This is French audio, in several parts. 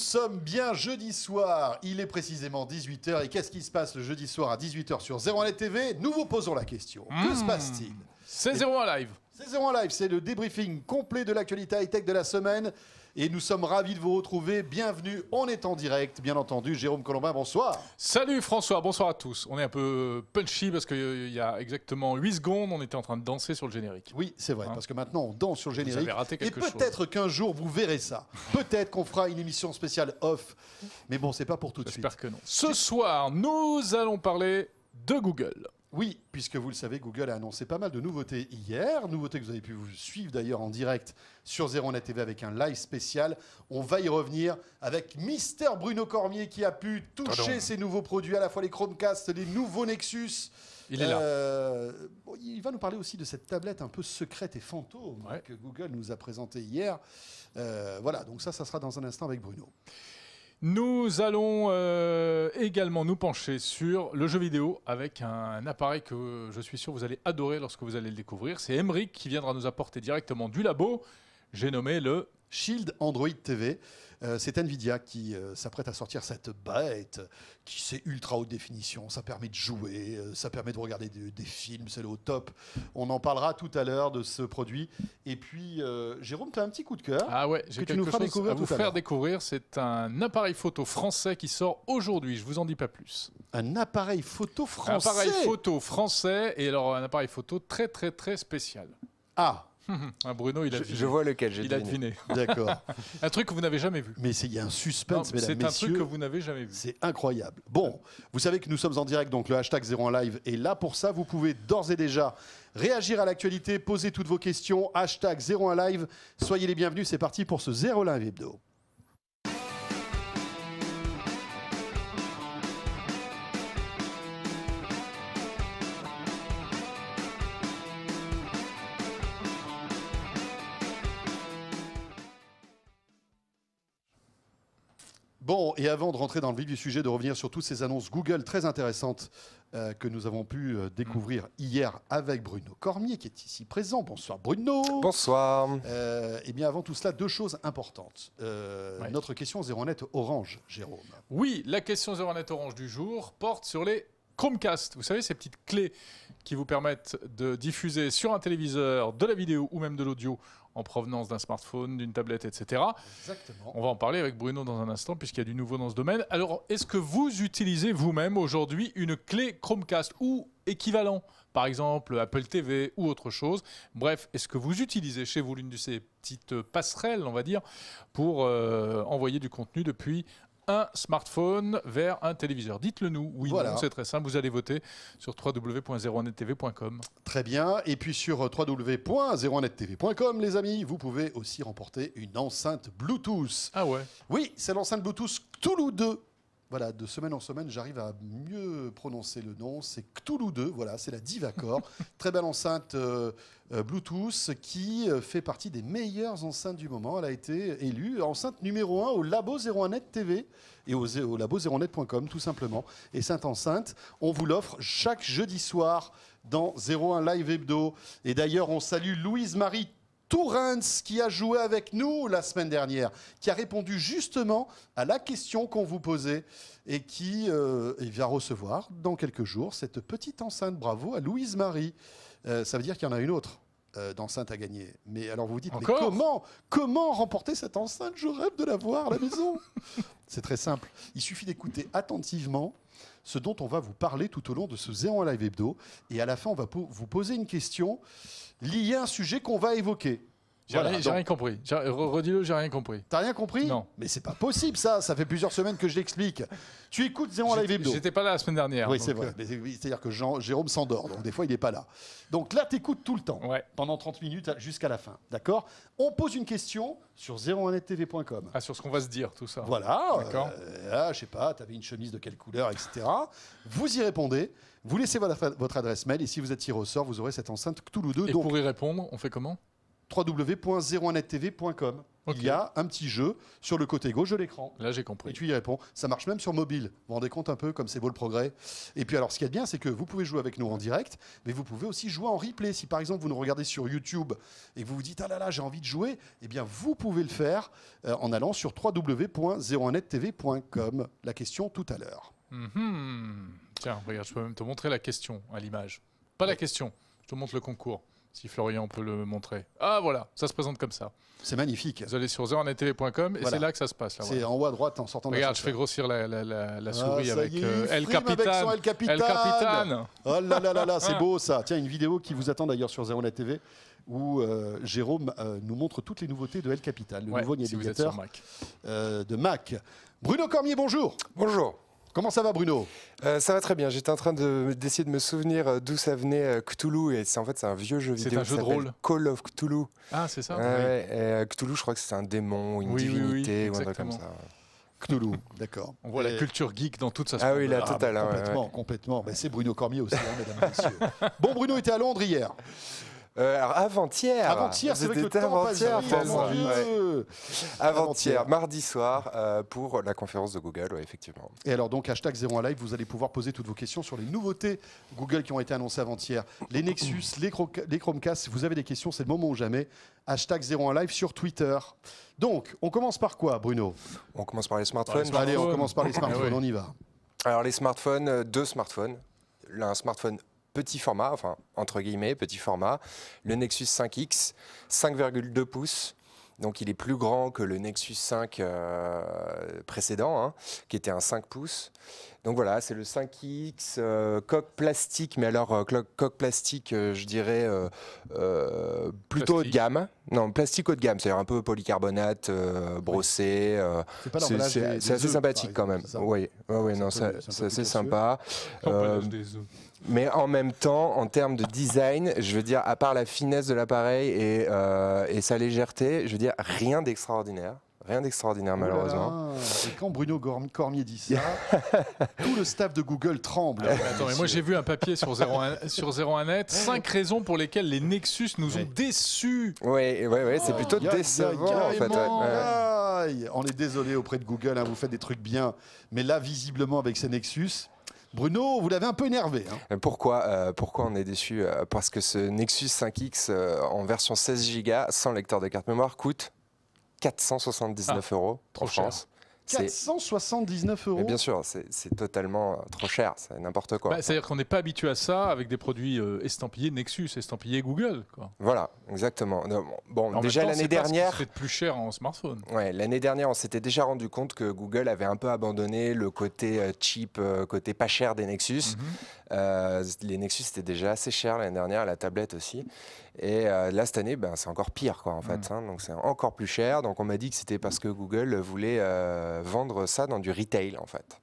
Nous sommes bien jeudi soir, il est précisément 18h et qu'est-ce qui se passe le jeudi soir à 18h sur 01net TV Nous vous posons la question. Que se passe-t-il? C'est 01 live. C'est 01 Live, c'est le débriefing complet de l'actualité high-tech de la semaine et nous sommes ravis de vous retrouver. Bienvenue, on est en direct, bien entendu. Jérôme Colombin, bonsoir. Salut François, bonsoir à tous. On est un peu punchy parce qu'il y a exactement 8 secondes, on était en train de danser sur le générique. Oui, c'est vrai, Hein parce que maintenant on danse sur le Vous générique. avez raté Et quelque chose. peut-être qu'un jour vous verrez ça. Peut-être qu'on fera une émission spéciale off. Mais bon, c'est pas pour tout de suite. J'espère que non. Ce soir, nous allons parler de Google. Oui, puisque vous le savez, Google a annoncé pas mal de nouveautés hier. Nouveautés que vous avez pu vous suivre d'ailleurs en direct sur 01net TV avec un live spécial. On va y revenir avec Mister Bruno Cormier qui a pu toucher ces nouveaux produits, à la fois les Chromecast, les nouveaux Nexus. Il est là. Euh, il va nous parler aussi de cette tablette un peu secrète et fantôme Ouais. que Google nous a présentée hier. Euh, voilà, donc ça, ça sera dans un instant avec Bruno. Nous allons euh, également nous pencher sur le jeu vidéo avec un appareil que je suis sûr vous allez adorer lorsque vous allez le découvrir. C'est Emric qui viendra nous apporter directement du labo. J'ai nommé le Shield Android TV. Euh, c'est Nvidia qui euh, s'apprête à sortir cette bête qui c'est ultra haute définition. Ça permet de jouer, euh, ça permet de regarder des, des films, c'est le au top. On en parlera tout à l'heure de ce produit. Et puis, Jérôme, tu as un petit coup de cœur. Ah ouais, j'ai Que tu nous quelque chose découvrir à vous tout faire découvrir. C'est un appareil photo français qui sort aujourd'hui. Je vous en dis pas plus. Un appareil photo Un français. appareil photo français et alors un appareil photo très très très spécial. Ah, Un Bruno, il a Je, deviné. je vois lequel, j'ai il a deviné. deviné. d'accord. Un truc que vous n'avez jamais vu. Mais c'est- il y a un Non, suspense, mesdames, C'est un truc que vous n'avez jamais vu. C'est incroyable. Bon, vous savez que nous sommes en direct, donc le hashtag 01 live est là pour ça. Vous pouvez d'ores et déjà réagir à l'actualité, poser toutes vos questions. Hashtag 01 live. Soyez les bienvenus. C'est parti pour ce 0 live hebdo. Bon, et avant de rentrer dans le vif du sujet, de revenir sur toutes ces annonces Google très intéressantes euh, que nous avons pu euh, découvrir hier avec Bruno Cormier, qui est ici présent. Bonsoir Bruno. Bonsoir. Euh, eh bien, avant tout cela, deux choses importantes. Euh, Ouais. Notre question 01net Orange, Jérôme. Oui, la question 01net Orange du jour porte sur les Chromecast. Vous savez, ces petites clés qui vous permettent de diffuser sur un téléviseur de la vidéo ou même de l'audio en provenance d'un smartphone, d'une tablette, etc. Exactement. On va en parler avec Bruno dans un instant puisqu'il y a du nouveau dans ce domaine. Alors, est-ce que vous utilisez vous-même aujourd'hui une clé Chromecast ou équivalent Par exemple, Apple TV ou autre chose? Bref, est-ce que vous utilisez chez vous l'une de ces petites passerelles, on va dire, pour euh, envoyer du contenu depuis un smartphone vers un téléviseur Dites-le nous. Oui, Voilà. c'est très simple. Vous allez voter sur www.01nettv.com. Très bien. Et puis sur euh, www.01nettv.com, les amis, vous pouvez aussi remporter une enceinte Bluetooth. Ah ouais Oui, c'est l'enceinte Bluetooth Cthulhu 2. Voilà, de semaine en semaine, j'arrive à mieux prononcer le nom. C'est Cthulhu 2, voilà, c'est la Divacor. Très belle enceinte euh, euh, Bluetooth qui euh, fait partie des meilleures enceintes du moment. Elle a été élue enceinte numéro 1 au Labo 01net TV et au, au labo 01net.com, tout simplement. Et cette enceinte, on vous l'offre chaque jeudi soir dans 01 Live Hebdo. Et d'ailleurs, on salue Louise-Marie Tourens qui a joué avec nous la semaine dernière, qui a répondu justement à la question qu'on vous posait et qui euh, eh va recevoir dans quelques jours cette petite enceinte. Bravo à Louise Marie. Euh, ça veut dire qu'il y en a une autre euh, d'enceinte à gagner. Mais alors vous vous dites, mais comment, comment remporter cette enceinte? Je rêve de la voir à la maison. C'est très simple. Il suffit d'écouter attentivement ce dont on va vous parler tout au long de ce 01 Live Hebdo. Et à la fin, on va po- vous poser une question liée à un sujet qu'on va évoquer. J'ai Voilà, rien, j'ai donc- rien compris. Redis-le, j'ai rien compris. T'as rien compris? Non. Mais c'est pas possible ça, ça fait plusieurs semaines que je l'explique. Tu écoutes 01 Live Hebdo. J'étais pas là la semaine dernière. Oui, c'est vrai. euh, C'est-à-dire que Jean- Jérôme s'endort, donc des fois il n'est pas là. Donc là, tu écoutes tout le temps, Ouais. pendant 30 minutes jusqu'à la fin. D'accord? On pose une question sur 01nettv.com. Ah, sur ce qu'on va se dire, tout ça. Voilà, D'accord. euh, ah, je sais pas, tu avais une chemise de quelle couleur, etc. Vous y répondez, vous laissez votre, votre adresse mail et si vous êtes tiré au sort, vous aurez cette enceinte Cthulhu 2. Et donc, pour y répondre, on fait comment? www.01nettv.com. Ok. Il y a un petit jeu sur le côté gauche de l'écran. Là, j'ai Et compris. tu y réponds. Ça marche même sur mobile. Vous vous rendez compte un peu comme c'est beau le progrès. Et puis alors, ce qui est bien, c'est que vous pouvez jouer avec nous en direct, mais vous pouvez aussi jouer en replay. Si par exemple vous nous regardez sur YouTube et que vous vous dites ah là là j'ai envie de jouer, eh bien vous pouvez le faire euh, en allant sur www.01nettv.com. La question tout à l'heure. Mhm. Tiens, regarde, je peux même te montrer la question à l'image. Pas la question, je te montre le concours. Si Florian peut le montrer. Ah voilà, ça se présente comme ça. C'est magnifique. Vous allez sur 0nettv.com et Voilà. c'est là que ça se passe. Là, C'est voilà. en haut à droite en sortant de Regarde, je fais grossir la, la- la- la Ah, souris ça avec y est, euh, El Capitan. son El Capitan. El Capitan. Oh là là là là, c'est beau ça. Tiens, une vidéo qui vous attend d'ailleurs sur Zéro TV où euh, Jérôme euh, nous montre toutes les nouveautés de El Capital, le Ouais, nouveau si vous êtes sur navigateur Mac. euh, de Mac. Bruno Cormier, bonjour. Bonjour. Comment ça va Bruno? Euh, ça va très bien. J'étais en train de- d'essayer de me souvenir euh, d'où ça venait euh, Cthulhu. Et c'est en fait c'est un vieux jeu C'est vidéo. un qui jeu de rôle. Call of Cthulhu. Ah, c'est ça Ouais, et, Cthulhu, je crois que c'est un démon, une Oui, oui, oui, divinité ou un truc comme ça. Cthulhu, d'accord. On voit la culture geek dans toute sa Ah oui, la totale. hein, ouais, complètement, ouais. complètement. Ben, c'est Bruno Cormier aussi, hein, mesdames et messieurs. Bon, Bruno était à Londres hier. Euh, alors avant-hier. Avant-hier, c'est vrai que avant-hier, Dieu. Ouais. Avant-hier. Avant-hier, mardi soir, euh, pour la conférence de Google, ouais, effectivement. Et alors donc hashtag 01 live, vous allez pouvoir poser toutes vos questions sur les nouveautés Google qui ont été annoncées avant-hier, les Nexus, les, les Chromecast. Si vous avez des questions, c'est le moment ou jamais. Hashtag 01 live sur Twitter. Donc, on commence par quoi, Bruno? On commence par les smartphones. Par les Allez, on Smartphone. commence par les smartphones, Ah oui. on y va. Alors les smartphones, euh, deux smartphones. Là, un smartphone petit format, enfin entre guillemets petit format, le Nexus 5X, 5,2 pouces. Donc il est plus grand que le Nexus 5 euh, précédent, hein, qui était un 5 pouces. Donc voilà, c'est le 5X, euh, coque plastique, mais alors euh, coque plastique, euh, je dirais euh, euh, plutôt haut de gamme. Non, plastique haut de gamme, c'est-à-dire un peu polycarbonate, euh, brossé. euh, C'est assez sympathique quand même. Oui, ouais, ouais, C'est non, c'est assez sympa. Mais en même temps, en termes de design, je veux dire, à part la finesse de l'appareil et, euh, et sa légèreté, je veux dire, rien d'extraordinaire. Rien d'extraordinaire, Oh malheureusement. là. Et quand Bruno Gorm- Cormier dit ça, tout le staff de Google tremble. Attends, mais moi j'ai vu un papier sur 01, sur 01net, 5 raisons pour lesquelles les Nexus nous ont déçus. Oui, ouais, ouais, c'est plutôt aïe, en fait. ouais. On est désolé auprès de Google, hein, vous faites des trucs bien. Mais là, visiblement, avec ces Nexus, Bruno, vous l'avez un peu énervé. hein. Euh, Pourquoi, euh, pourquoi on est déçu Euh, Parce que ce Nexus 5X euh, en version 16 Go sans lecteur de carte mémoire coûte 479 euros trop en cher. France. C'est 479 euros. mais bien sûr, c'est c'est totalement euh, trop cher, c'est n'importe quoi. Bah, C'est-à-dire qu'on n'est pas habitué à ça avec des produits euh, estampillés Nexus, estampillés Google. Quoi. Voilà, exactement. Non, Bon, En déjà l'année c'est dernière, de plus cher en smartphone. ouais, l'année dernière, on s'était déjà rendu compte que Google avait un peu abandonné le côté euh, cheap, côté pas cher des Nexus. Mhm. Euh, les Nexus étaient déjà assez chers l'année dernière, la tablette aussi. Et euh, là, cette année, ben, c'est encore pire, quoi, en fait. hein. donc, c'est encore plus cher. Donc, on m'a dit que c'était parce que Google voulait euh, vendre ça dans du retail, en fait.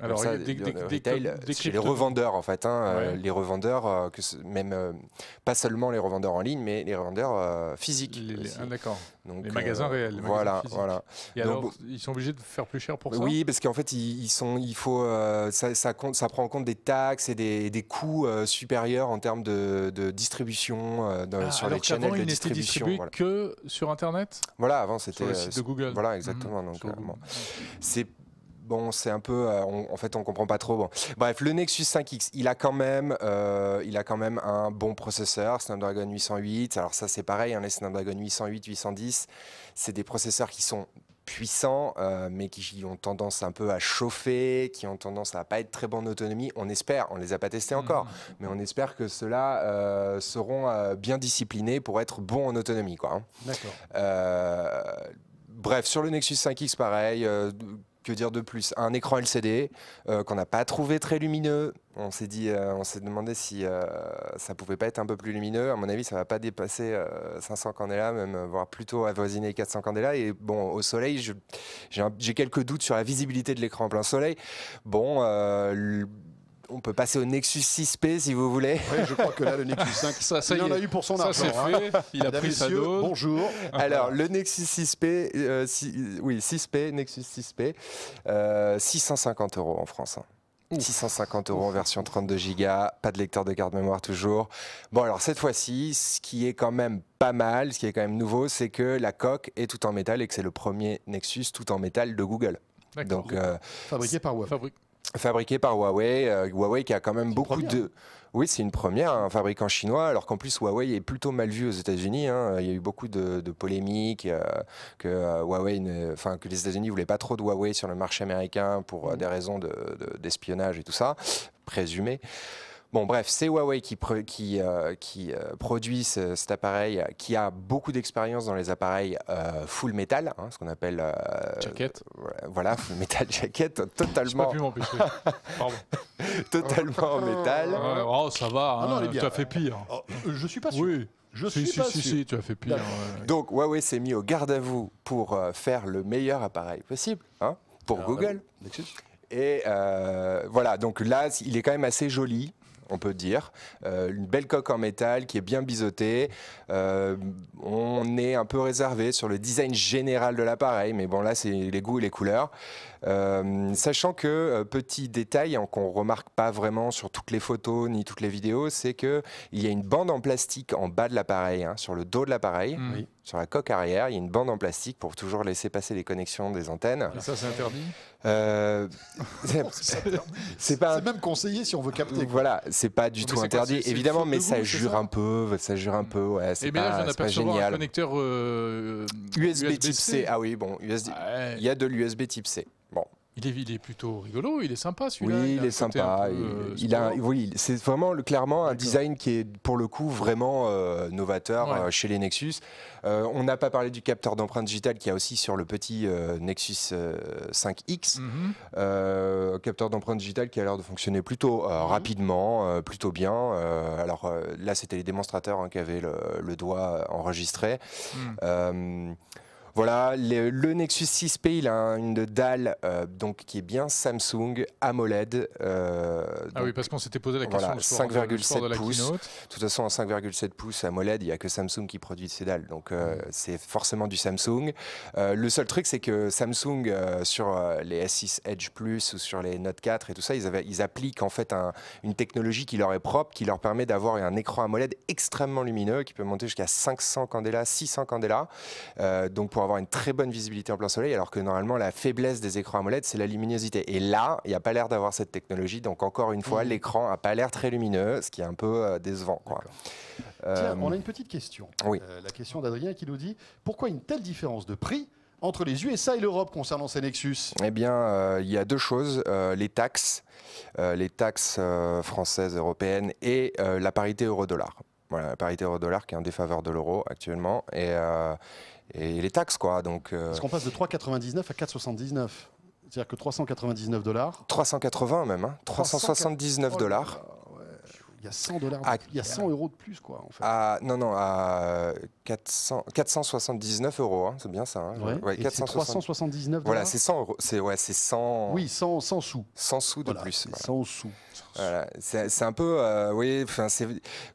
Alors, ça, le dé- retail, dé- chez les revendeurs, en fait. hein, euh, Ouais. les revendeurs, euh, que même euh, pas seulement les revendeurs en ligne, mais les revendeurs euh, physiques. Ah, D'accord. Les magasins réels, les magasins voilà, physiques. voilà. Et Donc, alors, bon- ils sont obligés de faire plus cher pour ça Oui, parce qu'en fait, ils, ils sont, il faut, euh, ça, ça compte, ça prend en compte des taxes et des, des coûts euh, supérieurs en termes de, de distribution euh, dans- Ah, sur les channels de distribution. Voilà. que sur Internet Voilà, avant c'était Sur le euh, site de Google. Voilà, exactement. Mhm, donc, euh, c'est bon, c'est un peu, euh, on- en fait, on comprend pas trop. Bon. Bref, le Nexus 5X, il a quand même, euh, il a quand même un bon processeur, Snapdragon 808. Alors ça, c'est pareil, hein, les Snapdragon 808, 810, c'est des processeurs qui sont puissants, euh, mais qui ont tendance un peu à chauffer, qui ont tendance à pas être très bonne autonomie. On espère, on les a pas testés encore, Mhm. mais on espère que ceux-là euh, seront euh, bien disciplinés pour être bons en autonomie, quoi. hein. D'accord. Bref, sur le Nexus 5X, pareil. Que dire de plus? Un écran LCD euh, qu'on n'a pas trouvé très lumineux. On s'est dit, euh, on s'est demandé si euh, ça pouvait pas être un peu plus lumineux. À mon avis, ça va pas dépasser euh, 500 candela, même voire plutôt avoisiner 400 candela. Et bon, au soleil, j'ai quelques doutes sur la visibilité de l'écran en plein soleil. Bon. Euh, on peut passer au Nexus 6P si vous voulez. Oui, je crois que là, le Nexus 5, Ça, ça il y en a est. eu pour son Ça, argent. hein. fait. Il a pris sa dose. bonjour. Alors, le Nexus 6P, euh, si- oui, 6P, Nexus 6P, euh, 650 euros en France. hein. Ouf. 650 euros en version 32 Go, pas de lecteur de carte mémoire toujours. Bon, alors cette fois-ci, ce qui est quand même pas mal, ce qui est quand même nouveau, c'est que la coque est tout en métal et que c'est le premier Nexus tout en métal de Google. D'accord. Donc, euh, Fabriqué par Huawei. Fabrique. Fabriqué par Huawei. euh, Huawei qui a quand même beaucoup première. de. Oui, c'est une première, un fabricant chinois, alors qu'en plus Huawei est plutôt mal vu aux États-Unis. hein. Il y a eu beaucoup de, de polémiques, euh, que euh, Huawei, ne- enfin que les États-Unis voulaient pas trop de Huawei sur le marché américain pour euh, des raisons de- de- d'espionnage et tout ça, présumé. Bon, bref, c'est Huawei qui, euh, qui euh, produit ce- cet appareil, qui a beaucoup d'expérience dans les appareils euh, full metal, hein, ce qu'on appelle euh, Jacket. voilà, full metal jacket, totalement, plus m'empêcher. Pardon. totalement en métal. Ouais, oh, ça va, Ah non, hein, tu as fait pire. Oh, je suis pas sûr. Oui. Je si, suis si, pas si, sûr. si, tu as fait pire. Ouais. Donc Huawei s'est mis au garde à vous pour euh, faire le meilleur appareil possible hein, pour Alors, Google. Et euh, voilà, donc là, il est quand même assez joli. On peut dire. Euh, une belle coque en métal qui est bien biseautée. Euh, on est un peu réservé sur le design général de l'appareil, mais bon, là, c'est les goûts et les couleurs. Euh, sachant que, euh, petit détail hein, qu'on remarque pas vraiment sur toutes les photos ni toutes les vidéos, c'est qu'il y a une bande en plastique en bas de l'appareil, hein, sur le dos de l'appareil, Mm. Oui. sur la coque arrière. Il y a une bande en plastique pour toujours laisser passer les connexions des antennes. Et ça, c'est interdit? Euh, c'est pas C'est même conseillé si on veut capter. quoi. voilà, c'est pas du Mais tout interdit, évidemment, mais ça jure ça un peu, ça jure un peu, ouais, c'est Et bien là, je pas, c'est pas d'apercevoir un génial. connecteur euh, USB type C, ah oui, bon, USB, Ouais. il y a de l'USB type C. Il est, il est plutôt rigolo, il est sympa celui-là. oui, il est sympa, un peu, il, euh, il a, oui, c'est vraiment le- clairement un design qui est pour le coup vraiment euh, novateur Ouais. euh, chez les Nexus. Euh, on n'a pas parlé du capteur d'empreinte digitale qu'il y a aussi sur le petit Nexus euh, 5X. Mhm. Capteur d'empreinte digitale qui a l'air de fonctionner plutôt Mhm. rapidement, plutôt bien. Alors là, c'était les démonstrateurs hein, qui avaient le, le doigt enregistré. Mhm. Voilà, le, le Nexus 6P, il a une dalle euh, donc, qui est bien Samsung AMOLED. euh, Ah donc, oui, parce qu'on s'était posé la question voilà, le soir de- le soir de la 5,7 pouces. de toute façon, en 5,7 pouces AMOLED, il n'y a que Samsung qui produit ces dalles. Donc, euh, Mm. c'est forcément du Samsung. Le seul truc, c'est que Samsung, sur les S6 Edge Plus ou sur les Note 4 et tout ça, ils, avaient- ils appliquent en fait un- une technologie qui leur est propre, qui leur permet d'avoir un écran AMOLED extrêmement lumineux, qui peut monter jusqu'à 500 candela, 600 candela. Donc, pour avoir une très bonne visibilité en plein soleil, alors que normalement, la faiblesse des écrans AMOLED, c'est la luminosité. Et là, il n'y a pas l'air d'avoir cette technologie. Donc, encore une fois, Mhm. l'écran n'a pas l'air très lumineux, ce qui est un peu euh, décevant. Quoi. Tiens, Euh, on a une petite question. oui. Euh, la question d'Adrien qui nous dit pourquoi une telle différence de prix entre les USA et l'Europe concernant ces Nexus? Eh bien, euh, il y a deux choses euh, les taxes, euh, les taxes françaises, européennes et la parité euro-dollar. Voilà, la parité euro-dollar qui est en défaveur de l'euro actuellement et, et les taxes quoi. Donc euh, Parce qu'on passe de 3,99 à 4,79. C'est-à-dire que 399 dollars. 380 même, hein, 379 dollars. Il y a 100 dollars, Ah, il y a 100 euros de plus quoi en fait. À, non, non, à 400, 479 euros, hein, c'est bien ça. hein, Ouais, ouais, et c'est 460 379 Voilà, c'est 100 euros. C'est ouais, c'est 100, Oui, 100, 100 sous. 100 sous de Voilà, plus. voilà. 100 sous. Voilà, c'est un peu, euh, oui, enfin, c'est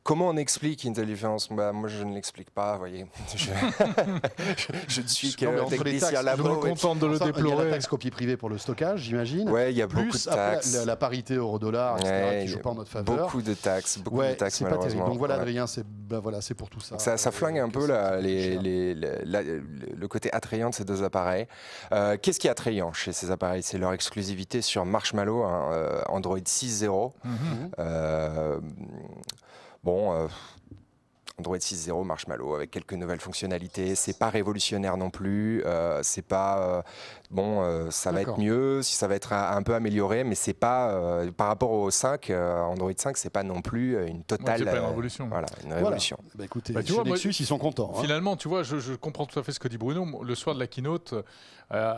comment on explique une telle différence bah, Moi, je ne l'explique pas, vous voyez. Je, je ne suis les technicien taxes, Je labo. me et puis- contente de le Ça, Il y a la déplorer. taxe copie privée pour le stockage, j'imagine. Ouais, il y a beaucoup Plus de après, taxes, la, la parité euro-dollar, etc., Ouais, qui il y joue a pas en notre faveur. beaucoup de taxes, beaucoup de taxes pas terrible. malheureusement. Donc voilà. Adrien, c'est ben voilà, c'est pour tout ça. Ça, ça Euh, flingue un que peu la- les- les- la- le côté attrayant de ces deux appareils. Euh, Qu'est-ce qui est attrayant chez ces appareils? C'est leur exclusivité sur Marshmallow, hein, euh, Android 6.0. Mhm. Mhm. Euh, bon, euh, Android 6.0 Marshmallow avec quelques nouvelles fonctionnalités. C'est pas révolutionnaire non plus. euh, c'est pas euh, bon. euh, ça va être mieux, si ça va être un, un peu amélioré, mais c'est pas euh, par rapport au 5, euh, Android 5, c'est pas non plus une Ouais, totale. c'est pas une euh, révolution. Voilà, une Voilà. révolution. Bah, écoutez, Bah, tu chez vois, moi, Nexus, ils sont contents. hein. Finalement, tu vois, je, je comprends tout à fait ce que dit Bruno. Le soir de la keynote, euh,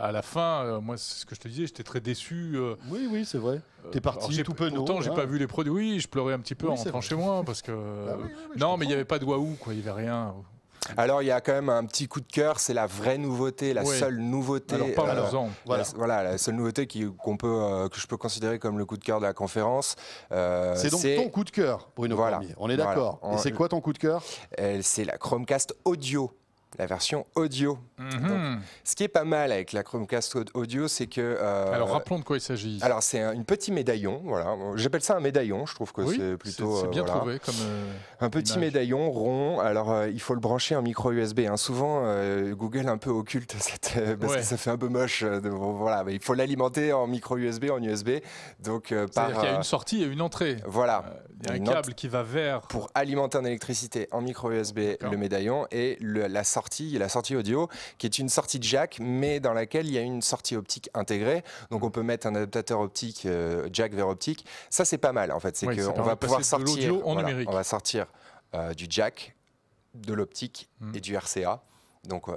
à la fin, euh, moi, c'est ce que je te disais, j'étais très déçu. euh, Oui, oui, c'est vrai. T'es parti tout penaud, Pourtant, j'ai hein. pas vu les produits. Oui, je pleurais un petit peu Oui, en c'est rentrant chez moi parce que. Bah oui, oui, oui, je non, mais il n'y avait pas de Quoi. Il n'y avait rien. Alors il y a quand même un petit coup de cœur, c'est la vraie nouveauté, la Ouais. seule nouveauté. Alors, euh. Voilà. La, voilà, la seule nouveauté qui- qu'on peut, euh, que je peux considérer comme le coup de cœur de la conférence. euh, C'est donc ton coup de cœur, Bruno Voilà. Cormier. On est Voilà. d'accord. On- Et c'est quoi ton coup de cœur? Euh, c'est la Chromecast audio. La version audio. Mhm. Ce qui est pas mal avec la Chromecast audio, c'est que. euh, Alors rappelons de quoi il s'agit. alors, c'est un une petit médaillon, voilà. J'appelle ça un médaillon, je trouve que Oui, c'est plutôt. c'est euh, bien voilà. trouvé comme. euh, Un petit image. médaillon rond. Alors, euh, il faut le brancher en micro USB. hein. Souvent, Google un peu occulte cette, parce Ouais. que ça fait un peu moche. de- voilà, mais il faut l'alimenter en micro USB, en USB. Donc, par qu'il y a une sortie et une entrée. voilà. Il y a un câble qui va vers. Pour alimenter en électricité en micro USB le médaillon et le- la sortie, la sortie audio, qui est une sortie jack, mais dans laquelle il y a une sortie optique intégrée. Donc on peut mettre un adaptateur optique euh, jack vers optique. Ça c'est pas mal en fait. C'est qu'on va pouvoir sortir. en voilà, on va sortir euh, du jack, de l'optique Mm. et du RCA. Donc, euh,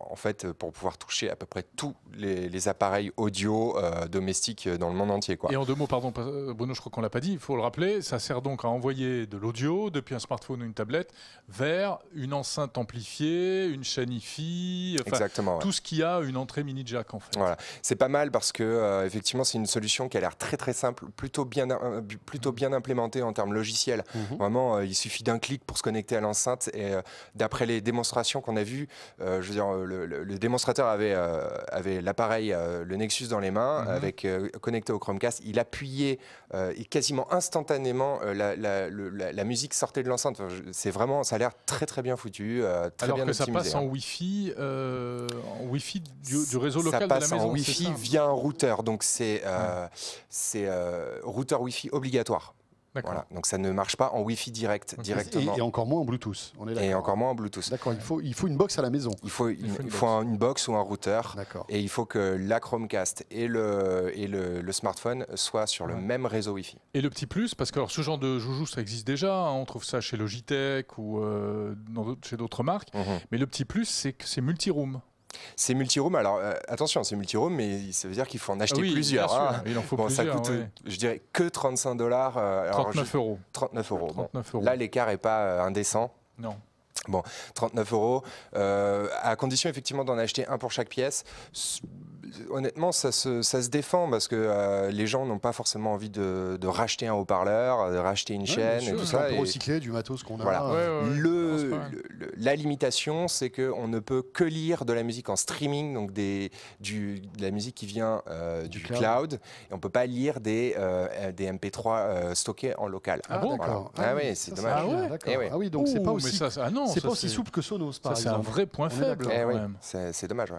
en fait, pour pouvoir toucher à peu près tous les, les appareils audio euh, domestiques dans le monde entier. Quoi. Et en deux mots, pardon, euh, Bruno, je crois qu'on l'a pas dit, il faut le rappeler, ça sert donc à envoyer de l'audio depuis un smartphone ou une tablette vers une enceinte amplifiée, une chaîne enfin Exactement. ouais. tout ce qui a une entrée mini jack en fait. Voilà. C'est pas mal parce que euh, effectivement c'est une solution qui a l'air très très simple, plutôt bien euh, plutôt bien implémentée en termes logiciels. Mhm. Vraiment, euh, il suffit d'un clic pour se connecter à l'enceinte et euh, d'après les démonstrations qu'on a vues, euh, je veux dire euh, le, le- le démonstrateur avait euh, avait l'appareil euh, le Nexus dans les mains Mhm. avec euh, connecté au Chromecast, il appuyait euh, et quasiment instantanément euh, la, la- le- la- la musique sortait de l'enceinte. Enfin, C'est vraiment ça a l'air très très bien foutu, euh, très Alors bien que ça passe hein. en Wi-Fi, euh, en Wi-Fi du, du réseau Ça local de la maison. en Wi-Fi via un routeur, donc c'est euh, c'est euh, routeur Wi-Fi obligatoire. Voilà, donc ça ne marche pas en Wi-Fi direct, directement, et encore moins en Bluetooth. On est et, d'accord. encore moins en Bluetooth. D'accord, il faut, il faut une box à la maison. Il faut, une, faut une il faut un- une box ou un routeur. D'accord. Et il faut que la Chromecast et le, et le, le smartphone soient sur le même réseau Wi-Fi. Et le petit plus, parce que alors, ce genre de joujou, ça existe déjà, hein, on trouve ça chez Logitech ou euh, dans d'autres- chez d'autres marques, Mhm. mais le petit plus, c'est que c'est multi-room. C'est multi-room, alors euh, attention, c'est multi-room, mais ça veut dire qu'il faut en acheter Ah oui, plusieurs. hein. Il en faut Bon, ça plusieurs. coûte, ouais. euh, je dirais, que 35 dollars. euh, alors, 39 euros. je- 39 euros. Bon. 39 euros. Là, l'écart n'est pas euh, indécent. non. 39 euros, euh, à condition effectivement d'en acheter un pour chaque pièce. Honnêtement, ça se, ça se défend parce que euh, les gens n'ont pas forcément envie de, de racheter un haut-parleur, de racheter une Ouais, chaîne bien et sûr, tout on ça. peut et recycler du matos qu'on a. Voilà. Ouais, ouais, ouais. le- Non, c'est pas mal. le- le- la limitation, c'est qu'on ne peut que lire de la musique en streaming, donc des, du, de la musique qui vient euh, du, Du cloud. cloud. et on ne peut pas lire des, euh, des MP3 euh, stockés en local. Ah bon d'accord. Ah oui, oui, c'est dommage. Ah ouais d'accord. Eh oui. Ah oui, donc c'est pas aussi, ça, ah non, pas aussi souple que Sonos, par Ça, c'est un vrai point On faible. Eh c'est dommage. ouais.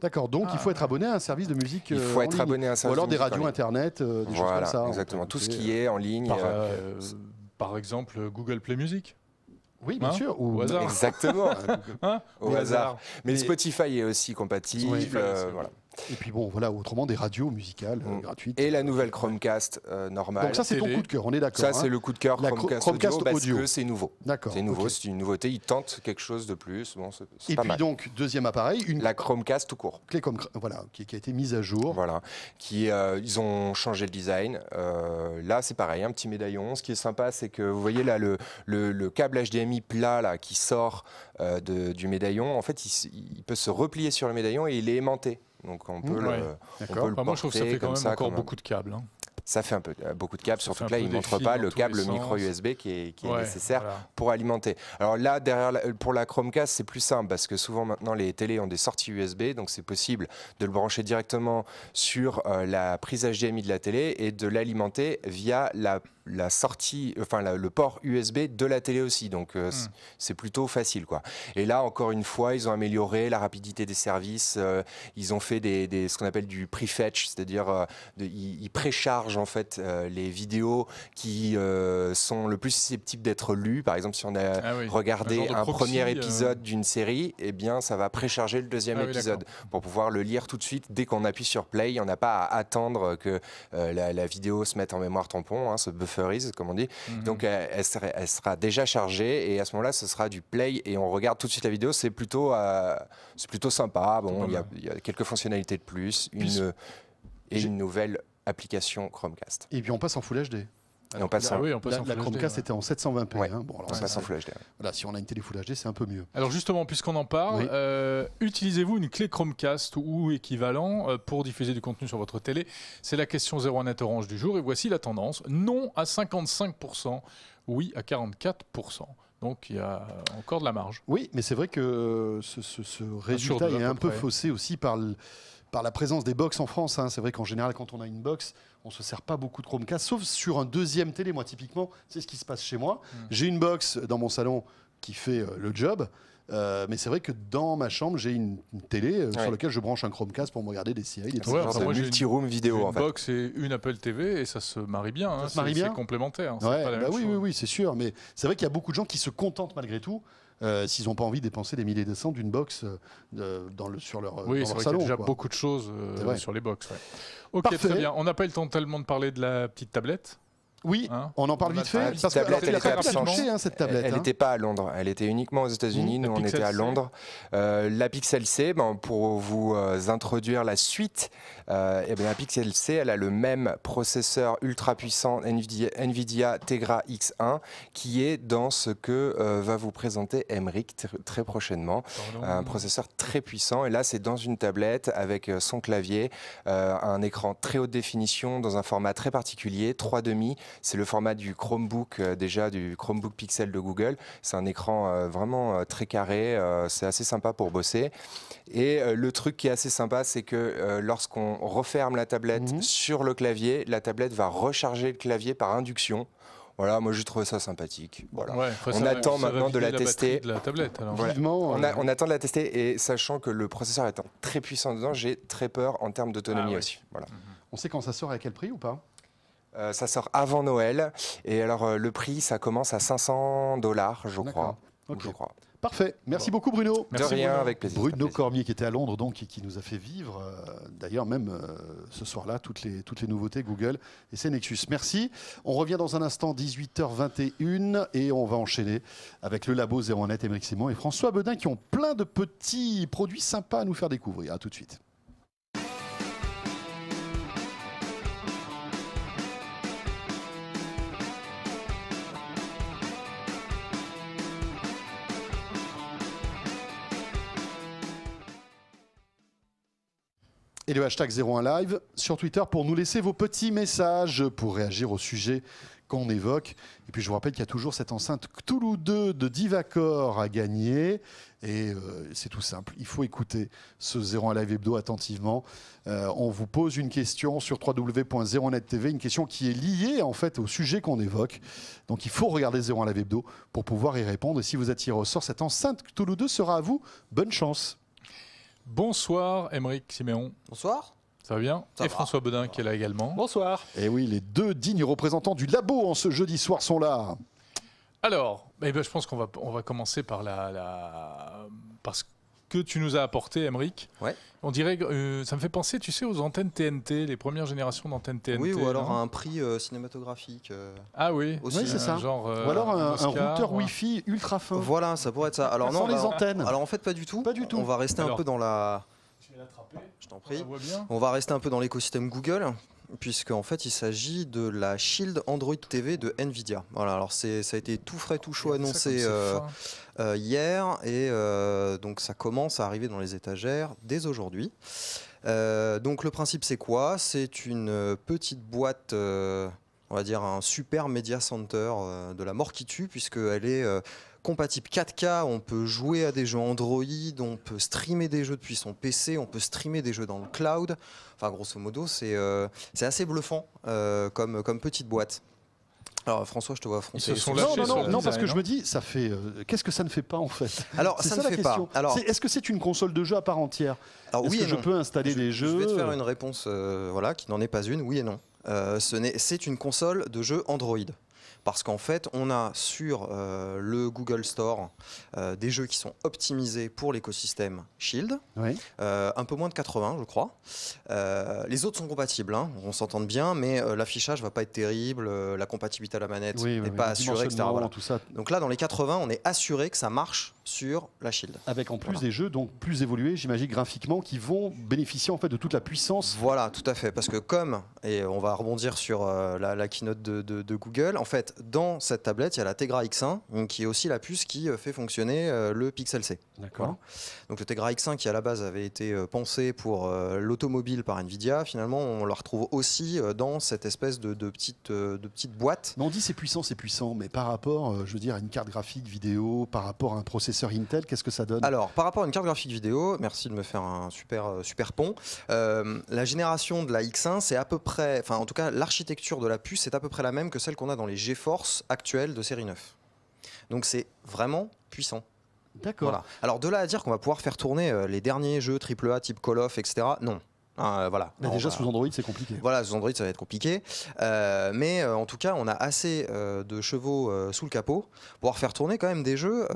D'accord, donc Ah, il faut être abonné à un service de musique. Il euh, faut en être ligne. abonné à un Ou service alors de des radios internet, euh, des choses Voilà, comme ça. exactement. Tout ce qui est en ligne. Par, euh, euh, par exemple, Google Play Music. Oui, bien Hein sûr. Au hasard. Exactement, Hein au Au hasard. Mais Spotify est aussi compatible. Oui. euh, voilà. Et puis bon, voilà, autrement des radios musicales euh, Mm. gratuites. Et la nouvelle Chromecast euh, normale. Donc ça, c'est ton coup de cœur, on est d'accord. Ça, hein. c'est le coup de cœur La Chrome- Chromecast, Chromecast audio, parce que c'est nouveau. D'accord. C'est nouveau, c'est une nouveauté. Ils tentent quelque chose de plus. Bon, c'est c'est Et pas puis mal. donc, deuxième appareil, une La Chromecast tout court. clé comme voilà, qui, qui a été mise à jour. Voilà. Qui, euh, ils ont changé le design. Euh, là, c'est pareil, un petit médaillon. Ce qui est sympa, c'est que vous voyez là le, le- le câble HDMI plat là, qui sort de- du médaillon. En fait, il peut se replier sur le médaillon et il est aimanté. Donc on peut, Mmh. le, Ouais. on peut le Enfin, moi, je trouve que ça porter fait quand comme même ça, encore comme un- beaucoup de câbles. hein. Ça fait un peu euh, beaucoup de câbles, Ça surtout que là, il ne montre pas le câble micro USB qui est, qui est Ouais, nécessaire voilà. pour alimenter. Alors là, derrière la- pour la Chromecast, c'est plus simple parce que souvent maintenant les télés ont des sorties USB, donc c'est possible de le brancher directement sur euh, la prise HDMI de la télé et de l'alimenter via la, la sortie, enfin la- le port USB de la télé aussi. Donc euh, c'est- c'est plutôt facile quoi. Et là, encore une fois, ils ont amélioré la rapidité des services. euh, ils ont fait des, des- ce qu'on appelle du prefetch, c'est-à-dire euh, ils, ils préchargent en fait les vidéos qui sont le plus susceptibles d'être lues. Par exemple, si on a Ah oui. regardé Un proxy, premier épisode d'une série, eh bien, ça va précharger le deuxième Ah oui, épisode pour pouvoir le lire tout de suite dès qu'on appuie sur play. On n'a pas à attendre que la, la vidéo se mette en mémoire tampon, hein, ce comme on dit. Mhm. Donc elle, elle sera, elle sera déjà chargée et à ce moment-là, ce sera du play et on regarde tout de suite la vidéo. C'est plutôt, euh, c'est plutôt sympa. Bon, il y, y a quelques fonctionnalités de plus, une, et une nouvelle application Chromecast. Et puis on passe en Full HD. Et on passe Ah en, oui, on passe La, en Chromecast était en 720p. Ouais. hein. Bon, alors on passe en Full HD. voilà, si on a une télé Full HD, c'est un peu mieux. Alors justement, puisqu'on en parle, Oui. euh, utilisez-vous une clé Chromecast ou équivalent euh, pour diffuser du contenu sur votre télé? C'est la question 01net Orange du jour et voici la tendance. Non à 55%, oui à 44%. Donc il y a encore de la marge. Oui, mais c'est vrai que ce, ce- ce résultat est un peu faussé aussi par, le- par la présence des box en France. hein. C'est vrai qu'en général, quand on a une box, on se sert pas beaucoup de Chromecast, sauf sur un deuxième télé. Moi, typiquement, c'est ce qui se passe chez moi. Hmm. J'ai une box dans mon salon qui fait euh, le job. euh, mais c'est vrai que dans ma chambre, j'ai une, une télé euh, Ouais. sur laquelle je branche un Chromecast pour me regarder des séries. Des C'est Ouais, une- multi-room vidéo une en fait. box et une Apple TV et ça se marie bien. hein. se C'est- marie bien C'est complémentaire. hein. C'est Ouais, pas la bah même oui, chose. oui, oui, c'est sûr. Mais c'est vrai qu'il y a beaucoup de gens qui se contentent malgré tout. Euh, S'ils n'ont pas envie de dépenser des milliers de cents d'une box euh, dans le, sur leur, Oui, dans c'est leur vrai qu'il y salon. a déjà quoi. beaucoup de choses euh, sur les box. ouais. Ok, Parfait. très bien. On n'a pas eu le temps tellement de parler de la petite tablette. Oui, hein. on en parle On vite fait. Parce que tablette, alors, elle était absente. hein, cette tablette. Elle hein. n'était pas à Londres, elle était uniquement aux États-Unis. Mmh, Nous, on Pixel était à C. Londres. Euh, la Pixel C, ben, pour vous euh, introduire la suite, euh, eh ben, la Pixel C, elle a le même processeur ultra puissant NVIDIA, NVIDIA Tegra X1 qui est dans ce que euh, va vous présenter Emric tr- très prochainement. Pardon. Un processeur très puissant. Et là, c'est dans une tablette avec euh, son clavier, euh, un écran très haute définition dans un format très particulier, 3,5. C'est le format du Chromebook, euh, déjà du Chromebook Pixel de Google. C'est un écran euh, vraiment euh, très carré. euh, c'est assez sympa pour bosser. Et euh, le truc qui est assez sympa, c'est que euh, lorsqu'on referme la tablette Mhm. sur le clavier, la tablette va recharger le clavier par induction. Voilà, moi j'ai trouvé ça sympathique. Voilà. Ouais, On ça attend ça maintenant de la tester. De la tablette, alors. Voilà. Vivement, On, a- on attend de la tester et sachant que le processeur étant très puissant dedans, j'ai très peur en termes d'autonomie Ah ouais. aussi. Voilà. on sait quand ça sort et à quel prix ou pas? Euh, ça sort avant Noël et alors euh, le prix ça commence à 500 dollars je crois. Ok. Je crois. Parfait. Merci beaucoup, Bruno. Merci, de rien Bruno. avec plaisir. Bruno Avec plaisir. Cormier qui était à Londres donc et qui nous a fait vivre euh, d'ailleurs même euh, ce soir-là toutes les, toutes les nouveautés Google et c'est Nexus. Merci. On revient dans un instant 18h21 et on va enchaîner avec le labo 01net Émeric Simon et François Bedin qui ont plein de petits produits sympas à nous faire découvrir. À tout de suite. Et le hashtag 01 live sur Twitter pour nous laisser vos petits messages pour réagir au sujet qu'on évoque. Et puis je vous rappelle qu'il y a toujours cette enceinte Cthulhu 2 de Divacor à gagner. Et euh, c'est tout simple, il faut écouter ce 01 live hebdo attentivement. Euh, on vous pose une question sur www.01net.tv, une question qui est liée en fait au sujet qu'on évoque. Donc il faut regarder 01 live hebdo pour pouvoir y répondre. Et si vous êtes au sort, cette enceinte Cthulhu 2 sera à vous. Bonne chance. Bonsoir, Émeric Siméon. Bonsoir. Ça va bien Ça Et va. François Bedin qui est là également. Bonsoir. Et oui, les deux dignes représentants du labo en ce jeudi soir sont là. Alors, eh ben, je pense qu'on va, on va commencer par la, la... Parce que tu nous as apporté, Emeric. Ouais. On dirait, que, euh, ça me fait penser, tu sais, aux antennes TNT, les premières générations d'antennes TNT. oui, ou alors un prix euh, cinématographique. euh. Ah oui, Aussi, Oui, c'est un ça. Genre, euh, Ou alors un, un Oscar, routeur ouais. Wi-Fi ultra fin. Voilà, ça pourrait être ça. Alors Sans non, les alors, antennes. alors en fait pas du tout. Pas du tout. On va rester Alors. un peu dans la. Je vais l'attraper. Je t'en On prie. bien. On va rester un peu dans l'écosystème Google, puisque en fait il s'agit de la Shield Android TV de Nvidia. Voilà, alors c'est ça a été tout frais, tout chaud annoncé euh. Euh, hier, et euh, donc ça commence à arriver dans les étagères dès aujourd'hui. Euh, donc le principe c'est quoi? C'est une petite boîte, on va dire un super media center de la mort qui tue, puisqu'elle est compatible 4K, on peut jouer à des jeux Android, on peut streamer des jeux depuis son PC, on peut streamer des jeux dans le cloud. Enfin grosso modo c'est assez bluffant comme, comme petite boîte. Alors François, je te vois froncer. se sont les Non, non, non, parce que je me dis, ça fait. euh, Qu'est-ce que ça ne fait pas en fait? Alors C'est ça, ça, ne la fait question. pas. Alors, Est-ce que c'est une console de jeu à part entière? Alors Est-ce oui que je non. peux installer Je- des Je jeux vais te faire une réponse euh, voilà, qui n'en est pas une, oui et non. Euh, ce n'est- c'est une console de jeu Android. Parce qu'en fait, on a sur euh, le Google Store euh, des jeux qui sont optimisés pour l'écosystème Shield, Oui. euh, un peu moins de 80, je crois. Les autres sont compatibles, hein, on s'entend bien, mais l'affichage va pas être terrible, la compatibilité à la manette Oui, n'est oui, pas assurée, etc. Voilà. tout ça. Donc là, dans les 80, on est assuré que ça marche sur la Shield. Avec en plus Voilà. des jeux donc plus évolués, j'imagine graphiquement, qui vont bénéficier en fait de toute la puissance. Voilà, tout à fait. Parce que comme, et on va rebondir sur euh, la, la keynote de, de- de Google, en fait, dans cette tablette, il y a la Tegra X1, donc, qui est aussi la puce qui euh, fait fonctionner euh, le Pixel C. D'accord. Donc le Tegra X1 qui à la base avait été pensé pour euh, l'automobile par Nvidia, finalement on la retrouve aussi dans cette espèce de, de petite, de petite boîte. Mais on dit c'est puissant, c'est puissant, mais par rapport, je veux dire, à une carte graphique vidéo, par rapport à un processeur Intel, qu'est-ce que ça donne Alors par rapport à une carte graphique vidéo, merci de me faire un super, euh, super pont, euh, la génération de la X1 c'est à peu près, enfin en tout cas l'architecture de la puce est à peu près la même que celle qu'on a dans les GeForce actuels de série 9. Donc c'est vraiment puissant. D'accord. Voilà. Alors de là à dire qu'on va pouvoir faire tourner euh, les derniers jeux AAA type Call of, etc. Non. Hein, euh, voilà. Mais déjà voilà. sous Android, c'est compliqué. Voilà, sous Android, ça va être compliqué. Euh, mais euh, en tout cas, on a assez euh, de chevaux sous le capot pour pouvoir faire tourner quand même des jeux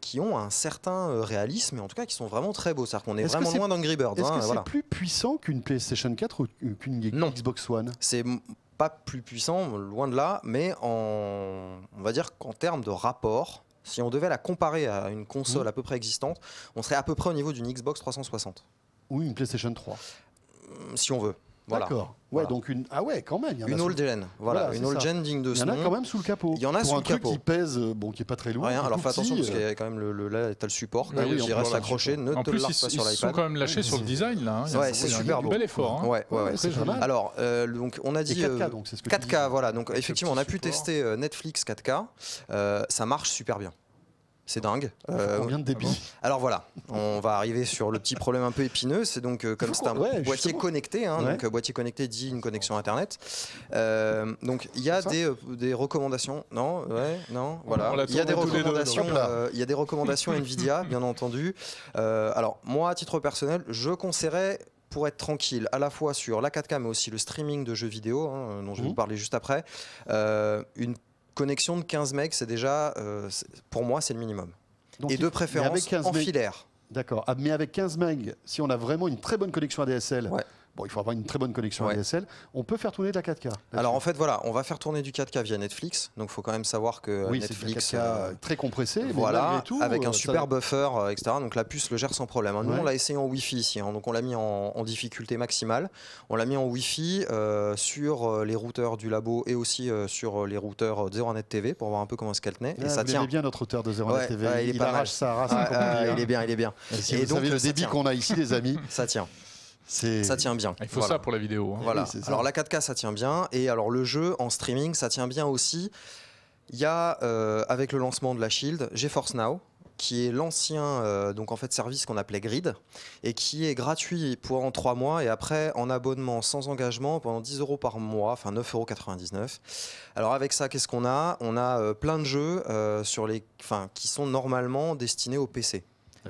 qui ont un certain réalisme, et en tout cas qui sont vraiment très beaux. C'est-à-dire qu'on est, vraiment loin d'Angry Birds. Est-ce hein, que c'est plus puissant qu'une PlayStation 4 ou qu'une. Xbox One? C'est pas plus puissant, loin de là, mais en, on va dire qu'en termes de rapport, si on devait la comparer à une console Mhm. à peu près existante, on serait à peu près au niveau d'une Xbox 360, ou une PlayStation 3 hum, si on veut. Voilà. D'accord. Ouais, Voilà. donc une. Ah ouais, quand même. y en a Une sous- old gen, voilà, Voilà, une old gen digne de Il y ce en a nom. quand même sous le capot. Il y en a Pour sous un le truc capot. qui pèse, euh, bon, qui est pas très lourd. Rien, alors fais attention parce euh, qu'il y a quand même le, le- là, t'as le support, Oui, là, oui, qui reste accroché, ne En te plus, ils, pas ils sur se sont l'iPad. quand même lâchés sur le design là. hein. Ouais, c'est un- super du beau. bel effort. hein. Ouais, ouais, ouais. c'est. Alors, euh, donc on a dit 4K, euh, donc c'est ce que tu 4K, dis. voilà. Donc effectivement, on a pu tester euh, Netflix 4K. Euh, ça marche super bien. C'est dingue. Euh, Combien de débit alors voilà, on va arriver sur le petit problème un peu épineux. C'est donc euh, comme c'est un ouais, boîtier justement. connecté, hein, Ouais. donc euh, boîtier connecté dit une connexion internet. Euh, donc il y a des, euh, des recommandations. Non, ouais, non, voilà. Il y a des recommandations. euh, il y a des recommandations Nvidia, bien entendu. Euh, alors moi, à titre personnel, je conseillerais pour être tranquille, à la fois sur la 4K, mais aussi le streaming de jeux vidéo, hein, dont je vais Mhm. vous parler juste après, euh, une connexion de 15 megs, c'est déjà, euh, pour moi, c'est le minimum. Donc, Et de préférence avec 15 en filaire. D'accord. Ah, mais avec 15 MB, si on a vraiment une très bonne connexion ADSL, Ouais. Bon, il faut avoir une très bonne connexion Ouais. ADSL, on peut faire tourner de la 4K. là-dessus. Alors en fait voilà, on va faire tourner du 4K via Netflix, donc il faut quand même savoir que oui, la Netflix, 4K euh, très compressé, voilà, tout, avec euh, un ça- super buffer, euh, etc. Donc la puce le gère sans problème. hein. Nous Ouais. on l'a essayé en Wi-Fi ici, hein. donc on l'a mis en, en difficulté maximale. On l'a mis en Wi-Fi euh, sur euh, les routeurs du labo et aussi euh, sur euh, les routeurs euh, 01net TV pour voir un peu comment est-ce qu'elle tenait. Ah, et ça vous tient. bien notre auteur de 01 Ouais, TV. il est il arrache sa race. Ah, ah, hein. il est bien, il est bien. Et si Et vous donc, savez le ça débit qu'on a ici, les amis, Ça tient, ça tient bien. Il faut Voilà. ça pour la vidéo. hein. Voilà. Oui, alors la 4K, ça tient bien. Et alors le jeu en streaming, ça tient bien aussi. Il y a, euh, avec le lancement de la Shield, GeForce Now, qui est l'ancien euh, donc en fait service qu'on appelait Grid et qui est gratuit pour en 3 mois et après en abonnement sans engagement pendant 10 euros par mois, enfin 9,99 euros. Alors avec ça, qu'est-ce qu'on a? On a euh, plein de jeux euh, sur les, enfin, qui sont normalement destinés au PC.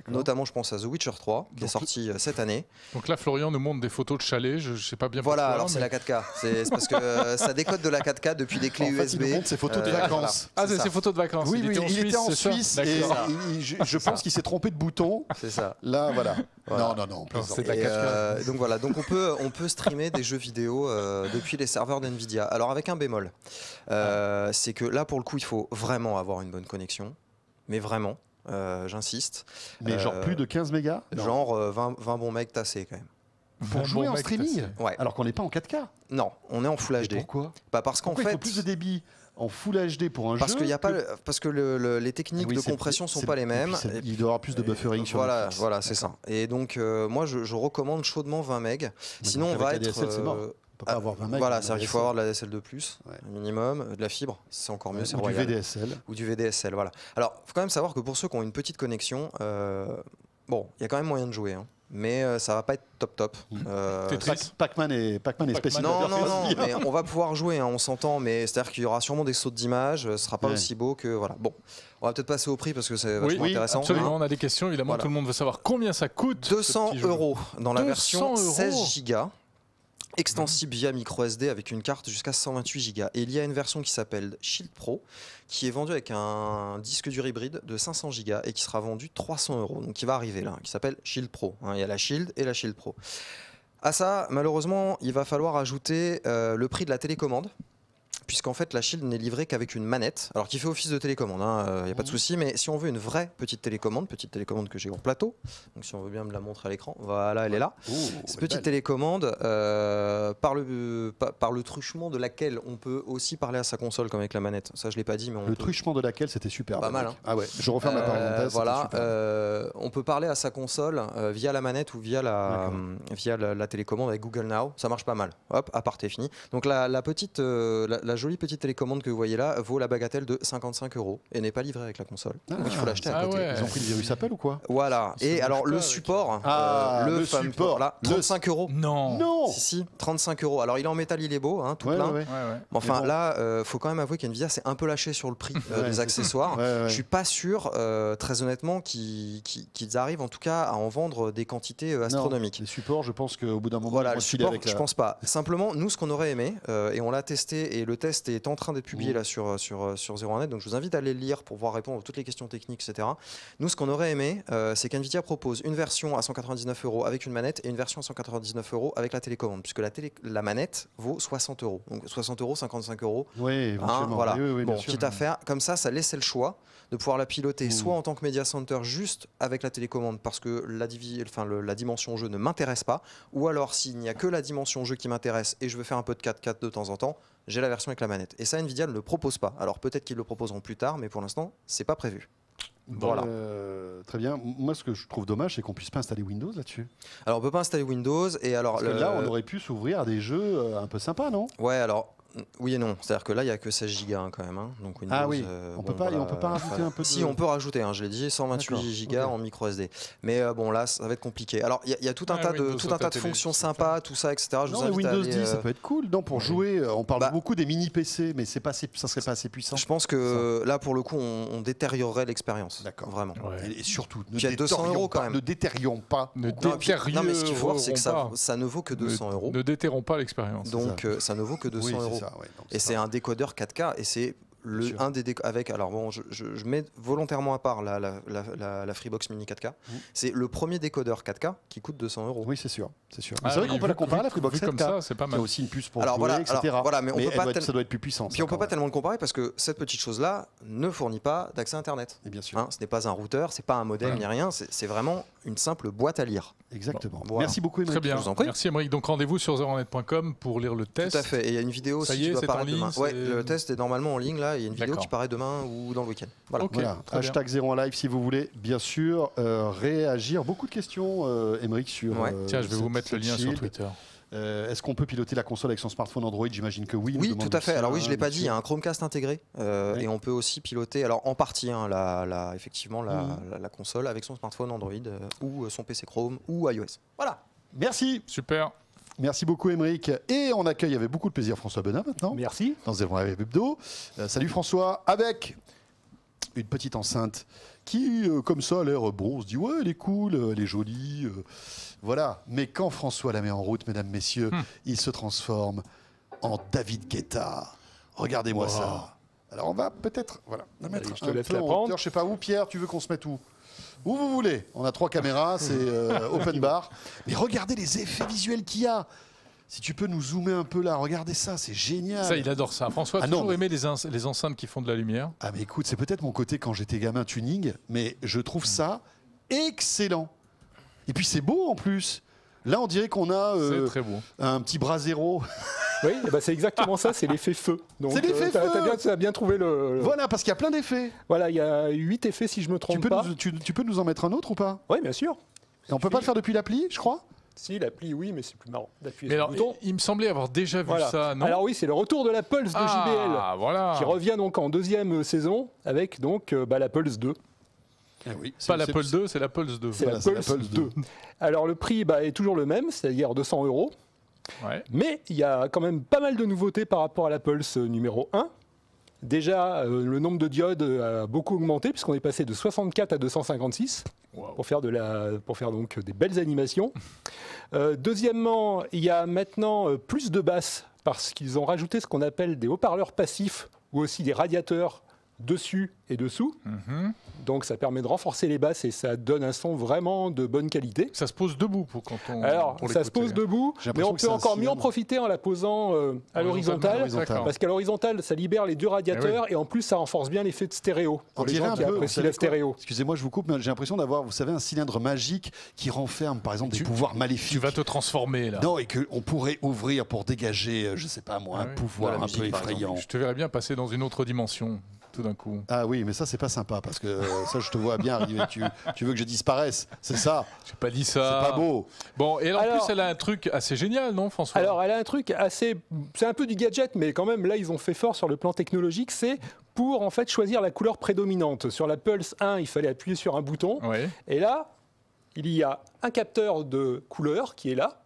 Notamment, je pense à The Witcher 3, qui est sorti euh, cette année. Donc là, Florian nous montre des photos de chalets. Je ne sais pas bien Voilà, pourquoi. alors c'est la 4K. C'est parce que euh, ça décode de la 4K depuis des clés En fait, USB. il nous montre ses photos de Euh, vacances. voilà. Ah, C'est ses photos de vacances. Oui, oui, il était en c'est ça Suisse et D'accord. il- il- je, je pense qu'il s'est trompé de bouton. C'est ça. Là, voilà. Voilà. Non, non, non, on plaisante. c'est de la Et, 4K. euh, donc voilà, donc on peut, on peut streamer des jeux vidéo euh, depuis les serveurs d'NVIDIA. Alors avec un bémol, Euh, c'est que là pour le coup il faut vraiment avoir une bonne connexion, mais vraiment, j'insiste, Mais genre Euh, plus de 15 mégas? Genre euh, 20, 20 bons mecs tassés quand même. pour Bon jouer en streaming? Ouais. Alors qu'on n'est pas en 4K. Non, on est en Full Et HD. pourquoi? Pas parce qu'en Pourquoi il fait, faut plus de débit en Full HD pour un parce jeu qu'il y a pas, que- le- parce que le- le- les techniques Ah oui, de compression sont c'est- pas les et puis mêmes. Il doit y avoir plus de buffering sur voilà, Netflix. voilà, c'est ça. Et donc, euh, moi, je, je recommande chaudement 20 megs. Sinon, on va être. ADSL, peut pas avoir 20 megs. voilà, c'est-à-dire qu'il faut avoir de la DSL de plus, Ouais. minimum, de la fibre, c'est encore mieux, c'est Ou du. VDSL. Ou du VDSL, voilà. Alors, faut quand même savoir que pour ceux qui ont une petite connexion, euh, bon, il y a quand même moyen de jouer, hein, mais euh, ça va pas être top top. Mm. Euh, Pac- Pac-Man est, spécial. non, non, non, mais on va pouvoir jouer, hein, on s'entend, mais c'est-à-dire qu'il y aura sûrement des sautes d'image, ce sera pas Ouais. aussi beau que. Voilà. Bon, on va peut-être passer au prix parce que c'est Oui, vachement oui, intéressant. absolument. On a des questions. Évidemment, Voilà. tout le monde veut savoir combien ça coûte. ce 200 petit jeu. euros dans la 200 version euros. 16 Go extensible via micro SD avec une carte jusqu'à 128 Go. Et il y a une version qui s'appelle Shield Pro qui est vendue avec un disque dur hybride de 500 Go et qui sera vendu 300 euros. Donc qui va arriver là, qui s'appelle Shield Pro. hein. il y a la Shield et la Shield Pro. À ça, malheureusement, il va falloir ajouter euh, le prix de la télécommande puisqu'en fait la Shield n'est livrée qu'avec une manette, alors qui fait office de télécommande, il n'y a pas de souci, mais si on veut une vraie petite télécommande, petite télécommande que j'ai en plateau, donc si on veut bien me la montrer à l'écran, voilà, elle est là. Cette petite belle. télécommande, euh, par, le, par, le truchement de laquelle on peut aussi parler à sa console comme avec la manette. Ça, je l'ai pas dit, mais on Le peut- truchement de laquelle c'était super. Pas mal, hein. Ah ouais, je referme la Euh, parenthèse. voilà, euh, on peut parler à sa console euh, via la manette ou via la, euh, via la, la télécommande avec Google Now. Ça marche pas mal. Hop, aparté fini. Donc la, la petite, euh, la, la jolie petite télécommande que vous voyez là vaut la bagatelle de 55 euros et n'est pas livrée avec la console. Donc il faut l'acheter à Ah côté. ouais. Ils ont pris le virus Apple ou quoi Voilà. Et alors le avec- support, Ah, euh, le fameux- support. Le- 35 euros. Non. Non Si, si, 35 euros. Alors il est en métal, il est beau, hein, tout Ouais, plein. ouais, ouais. Ouais, ouais. Mais Enfin bon. là, euh, faut quand même avouer qu'NVIDIA s'est un peu lâché sur le prix euh, Ouais, des accessoires. Je suis pas sûr, euh, très honnêtement, qu'ils arrivent en tout cas à en vendre des quantités Non, astronomiques. Les supports, je pense qu'au bout d'un moment, Voilà, ils le support, avec je pense pas. Simplement, nous, ce qu'on aurait aimé, et on l'a testé, et le test est en train d'être publié Mhm. là sur, sur, sur 01net, donc je vous invite à aller le lire pour pouvoir répondre à toutes les questions techniques, etc. Nous, ce qu'on aurait aimé, euh, c'est qu'NVIDIA propose une version à 199 euros avec une manette et une version à 199 euros avec la télécommande, puisque la, télé, la manette vaut 60 euros. Donc 60 euros, 55 euros, Oui, Hein, voilà. Oui, oui, oui, bon, bien sûr. quitte à faire comme ça, ça laissait le choix de pouvoir la piloter Mmh. soit en tant que media center juste avec la télécommande parce que la, divi- enfin, le- la dimension jeu ne m'intéresse pas, ou alors s'il n'y a que la dimension jeu qui m'intéresse et je veux faire un peu de 4K de temps en temps, j'ai la version avec la manette. Et ça, Nvidia ne le propose pas. Alors peut-être qu'ils le proposeront plus tard, mais pour l'instant, c'est pas prévu. Bon, Voilà. euh, très bien. Moi, ce que je trouve dommage, c'est qu'on puisse pas installer Windows là-dessus. Alors on peut pas installer Windows et alors Parce que le- là, on aurait pu s'ouvrir à des jeux euh, un peu sympas, non? Ouais alors oui et non. C'est-à-dire que là, il y a que 16 Go hein, quand même. hein. Donc Windows, Ah oui. euh, On bon, peut pas- on peut pas rajouter voilà. un peu de- Si, on peut rajouter. hein, je l'ai dit, 128 D'accord, Go ok. en micro SD. Mais euh, bon, là, ça va être compliqué. Alors, il y, a- il y a tout un Ouais, tas de tout un ta tas de fonctions sympas, tout ça, etc. Je vous Non, mais invite à Windows aller, 10, ça euh, peut être cool. Non, pour jouer, on parle Bah- beaucoup des mini PC, mais c'est pas assez, ça serait pas assez puissant. Je pense que là, pour le coup, on, on détériorerait l'expérience. D'accord. Vraiment. Ouais. Et, et surtout, ne Puis à 200 détérions euros, quand pas- même. Ne détérions pas. Ne puis- non, mais ce qu'il faut voir, c'est que ça, ne vaut que 200 euros. Ne déterrons pas l'expérience. Donc, ça ne vaut que 200 Oui, c'est euros. Ça, ouais, donc Et c'est un décodeur 4K et c'est le un des déco- avec alors bon je, je- je mets volontairement à part la, la, la, la- la Freebox Mini 4K Mhm. c'est le premier décodeur 4K qui coûte 200 euros Oui, c'est sûr, c'est sûr. Ah c'est vrai qu'on peut la comparer à la Freebox vu comme 7K. ça, c'est pas qui mal. a aussi une puce pour Alors jouer, voilà, etc. alors voilà, mais on peut elle pas doit être- tel- ça doit être plus puissant. puis ça, on peut pas tellement le comparer parce que cette petite chose là ne fournit pas d'accès internet Et bien sûr, Hein, ce n'est pas un routeur c'est pas un modem Voilà. ni rien c'est c'est vraiment une simple boîte à lire exactement. voilà. Merci beaucoup, Très Émeric. bien. Je vous en prie. Merci Émeric. Donc rendez-vous sur zeronet.com pour lire le test. tout à fait et il y a une vidéo Ça aussi y est, qui doit c'est en paraître ligne, demain ouais le test est normalement en ligne là il y a une vidéo qui paraît demain ou dans le week-end voilà Ok, Voilà, très bien. hashtag 01 live si vous voulez, bien sûr, euh, réagir. Beaucoup de questions, euh, Émeric, sur. Ouais. euh, Tiens, je vais vous mettre le lien sur. Twitter. Euh, Est-ce qu'on peut piloter la console avec son smartphone Android? J'imagine que oui. Oui, tout à fait. Alors oui, je hein, l'ai pas dit, il y a un Chromecast intégré euh, et on peut aussi piloter, alors en partie, hein, la, la- effectivement, la, Mhm. la- la console avec son smartphone Android euh, ou son PC Chrome ou iOS. Voilà. Merci, Super. merci beaucoup, Émeric. Et on accueille avec beaucoup de plaisir François Benin maintenant. Merci. dans 01 Live Hebdo. Euh, salut François, avec une petite enceinte qui, euh, comme ça, a l'air bon. On se dit, ouais, elle est cool, euh, elle est jolie. euh, voilà. Mais quand François la met en route, mesdames, messieurs, Hmm. il se transforme en David Guetta. Regardez-moi Wow. ça. Alors, on va peut-être voilà, la mettre Allez, je te un laisse peu la en prendre. hauteur. Je sais pas où, Pierre, tu veux qu'on se mette où? Où vous voulez. On a trois caméras, c'est euh, open bar. Mais regardez les effets visuels qu'il y a. Si tu peux nous zoomer un peu là, regardez ça, c'est génial. Ça, il adore ça. François a Ah non, toujours mais- aimé les, enceintes qui font de la lumière. Ah mais écoute, c'est peut-être mon côté quand j'étais gamin tuning, mais je trouve ça excellent. Et puis c'est beau en plus. Là, on dirait qu'on a euh, C'est très beau. un petit bras zéro. Oui, eh ben, c'est exactement ça, c'est l'effet feu. C'est l'effet t'as- feu t'as bien, t'as bien trouvé le. le- Voilà, parce qu'il y a plein d'effets. Voilà, il y a 8 effets si je me Tu trompe peux, pas. nous, tu, tu peux nous en mettre un autre ou pas? Oui, bien sûr. Et On peut pas le faire depuis l'appli, je crois? Si, l'appli, oui, mais c'est plus marrant d'appuyer sur alors, le bouton. il, il me semblait avoir déjà vu Voilà. ça, non Alors oui, c'est le retour de la Pulse de JBL. Ah, voilà. Qui revient donc en deuxième saison avec donc euh, bah, la Pulse 2. oui. Pas l'Apple 2, c'est l'Apple 2. C'est Voilà, la c'est la Pulse Pulse 2. Alors le prix bah, est toujours le même, c'est-à-dire 200 euros. Ouais. Mais il y a quand même pas mal de nouveautés par rapport à la Pulse numéro 1. Déjà, euh, le nombre de diodes a beaucoup augmenté puisqu'on est passé de 64 à 256 Wow. pour faire, de la, pour faire donc des belles animations. Euh, deuxièmement, il y a maintenant euh, plus de basses parce qu'ils ont rajouté ce qu'on appelle des haut-parleurs passifs ou aussi des radiateurs dessus et dessous. Mhm. Donc ça permet de renforcer les basses et ça donne un son vraiment de bonne qualité. Ça se pose debout pour quand on. Alors, pour ça se pose debout, mais on que peut encore mieux en profiter en la posant euh, à l'horizontale. Parce qu'à l'horizontale, ça libère les deux radiateurs et en plus, ça renforce bien l'effet de stéréo. On Pour les dirait gens un qui peu, apprécient la stéréo. Excusez-moi, je vous coupe, mais j'ai l'impression d'avoir, vous savez, un cylindre magique qui renferme, par exemple, des Tu- pouvoirs maléfiques. Tu vas te transformer là. Non, et qu'on pourrait ouvrir pour dégager, euh, je sais pas moi, Ah un oui. pouvoir un peu effrayant. Je te verrais bien passer dans une autre dimension tout d'un coup. Ah oui, mais ça, c'est pas sympa, parce que euh, ça, je te vois bien arriver. Tu, tu veux que je disparaisse, c'est ça J'ai pas dit C'est ça. pas beau. Bon, et en Alors- plus, elle a un truc assez génial, non, François? Alors, elle a un truc assez. C'est un peu du gadget, mais quand même, là, ils ont fait fort sur le plan technologique. C'est pour en fait choisir la couleur prédominante. Sur la Pulse 1, il fallait appuyer sur un bouton. Oui, Et là, il y a un capteur de couleur qui est là.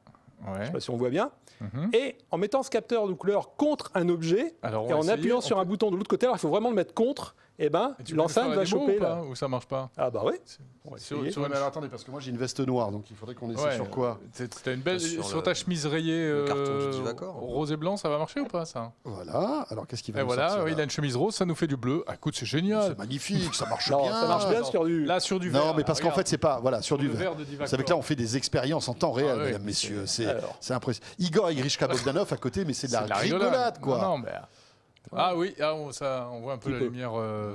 Je ouais. sais pas si on voit bien. Mhm. Et en mettant ce capteur de couleur contre un objet, Alors, et en appuyant sur peut- un bouton de l'autre côté, alors il faut vraiment le mettre contre, et ben l'enceinte va choper ou pas, là. Ou ça marche pas Ah bah oui. Sur- sur- mais alors, attendez, parce que moi, j'ai une veste noire, donc il faudrait qu'on essaie Ouais, sur quoi t'as- T'as une belle Sur sur, le- ta chemise rayée carton euh, rose et blanc, ça va marcher ou pas ça? Voilà. Alors, qu'est-ce qu'il va Et nous voilà, sortir, oui, il a une chemise rose, ça nous fait du bleu. Ah, écoute, c'est génial. C'est magnifique, ça marche Non, bien. ça marche bien sur du. Là sur du verre. Non, mais parce qu'en fait, c'est pas. Voilà, sur du Divacor. Vous savez que là, on fait des expériences en temps réel, Ah mesdames, messieurs. C'est impressionnant. Igor Igrishka Bogdanov à côté, mais c'est de la, rigolade, quoi. Non, mais- Ah oui, ah, on, ça, on voit un peu la peu. lumière euh,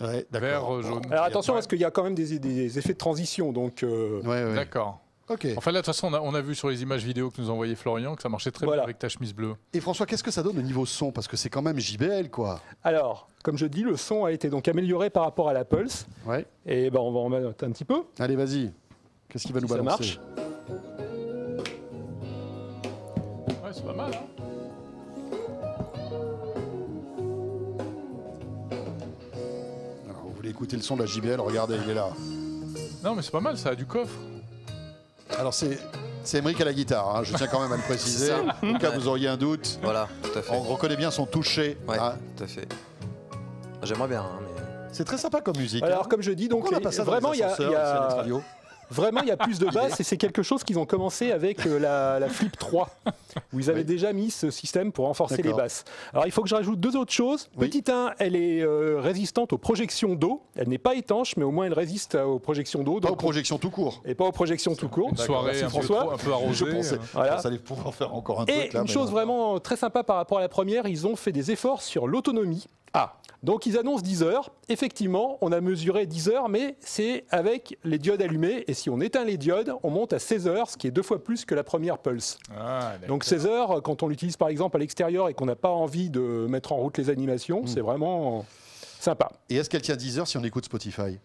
Ouais, vert, euh, jaune. Alors attention Ouais. parce qu'il y a quand même des, des effets de transition, donc euh, Ouais, ouais. D'accord. Ok. Enfin là, de toute façon, on a, on a vu sur les images vidéo que nous a envoyé Florian que ça marchait très Voilà. bien avec ta chemise bleue. Et François, qu'est-ce que ça donne au niveau son? Parce que c'est quand même JBL, quoi. alors comme je dis, le son a été donc amélioré par rapport à la Pulse, Ouais. et ben on va en mettre un petit peu. Allez, vas-y. Qu'est-ce qui va nous Ça balancer? marche. Ouais, c'est pas mal. Hein Écouter le son de la JBL Regardez, il est là. non, mais c'est pas mal, ça a du coffre. Alors, c'est. C'est Emmerich à la guitare, hein, je tiens quand même à le préciser. Au cas où vous auriez un doute, Voilà, tout à fait. on reconnaît bien son toucher. Ouais, hein. tout à fait. J'aimerais bien, hein, mais. C'est très sympa comme musique. Alors hein. comme je dis, donc Pourquoi on a les- pas ça dans vraiment il y a, y a- Vraiment, il y a plus de basses et c'est quelque chose qu'ils ont commencé avec euh, la, la Flip 3, où ils avaient Oui. déjà mis ce système pour renforcer les basses. Alors, il faut que je rajoute deux autres choses. Oui. Petite 1, elle est euh, résistante aux projections d'eau. Elle n'est pas étanche, mais au moins elle résiste aux projections d'eau. Pas aux projections tout court. Et pas aux projections tout court. Une soirée merci un peu, François. trop- un peu arrosée. Je pensais, euh. Voilà. pensais aller pouvoir faire encore un Et truc là. une mais chose non. vraiment très sympa par rapport à la première, ils ont fait des efforts sur l'autonomie. Ah, Donc ils annoncent 10 heures. Effectivement, on a mesuré 10 heures, mais c'est avec les diodes allumées. Et si on éteint les diodes, on monte à 16 heures, ce qui est deux fois plus que la première Pulse. Ah. Donc 16 heures, quand on l'utilise par exemple à l'extérieur et qu'on n'a pas envie de mettre en route les Hmm. animations, c'est vraiment sympa. et est-ce qu'elle tient 10 heures si on écoute Spotify?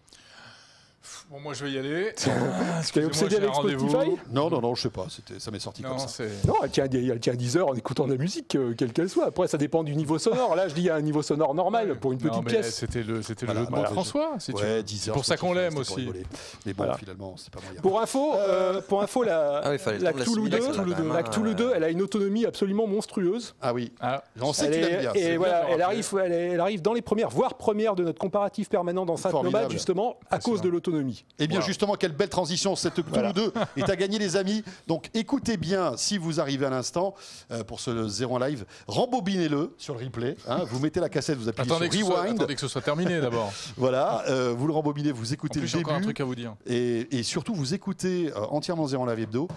Bon, moi je vais y aller. Tu es Excusez-moi, obsédé j'ai un avec. Spotify Non, non, non, je sais pas. c'était- Ça m'est sorti Non, comme ça. Non, elle tient, elle tient 10 heures en écoutant de la musique, euh, quelle qu'elle soit. Après, ça dépend du niveau sonore. Là, je dis un niveau sonore normal pour une Non, petite mais pièce. C'était le, c'était Voilà, le jeu de voilà. François. Si tu Ouais, veux. 10 C'est heures. pour ça qu'on l'aime aussi. rigoler. Mais bon, Voilà. finalement, c'est pas moyen. Pour info, euh, pour info la, Ah oui, fallait le la temps de Cthulhu 2, l'assimiler, celle-là, quand même, la hein. Cthulhu 2, elle a une autonomie absolument monstrueuse. Ah oui, Ah, on sait Elle qu'il est- aime bien. et voilà, elle le arrive, elle, est- elle arrive dans les premières, voire premières de notre comparatif permanent d'enceinte Formidable. nomade, justement, à cause de l'autonomie. Eh bien, justement, quelle belle transition cette Cthulhu Voilà. 2 est à gagner, les amis. Donc, écoutez bien, si vous arrivez à l'instant, euh, pour ce zéro en live, rembobinez-le sur le replay. hein. vous mettez la cassette, vous appuyez attendez, sur soit, Rewind. attendez que ce soit terminé d'abord. Voilà, euh, vous le rembobinez, vous En écoutez plus, le encore un début. truc à vous dire. Et, et surtout, vous écoutez euh, entièrement Zéro en live hebdo.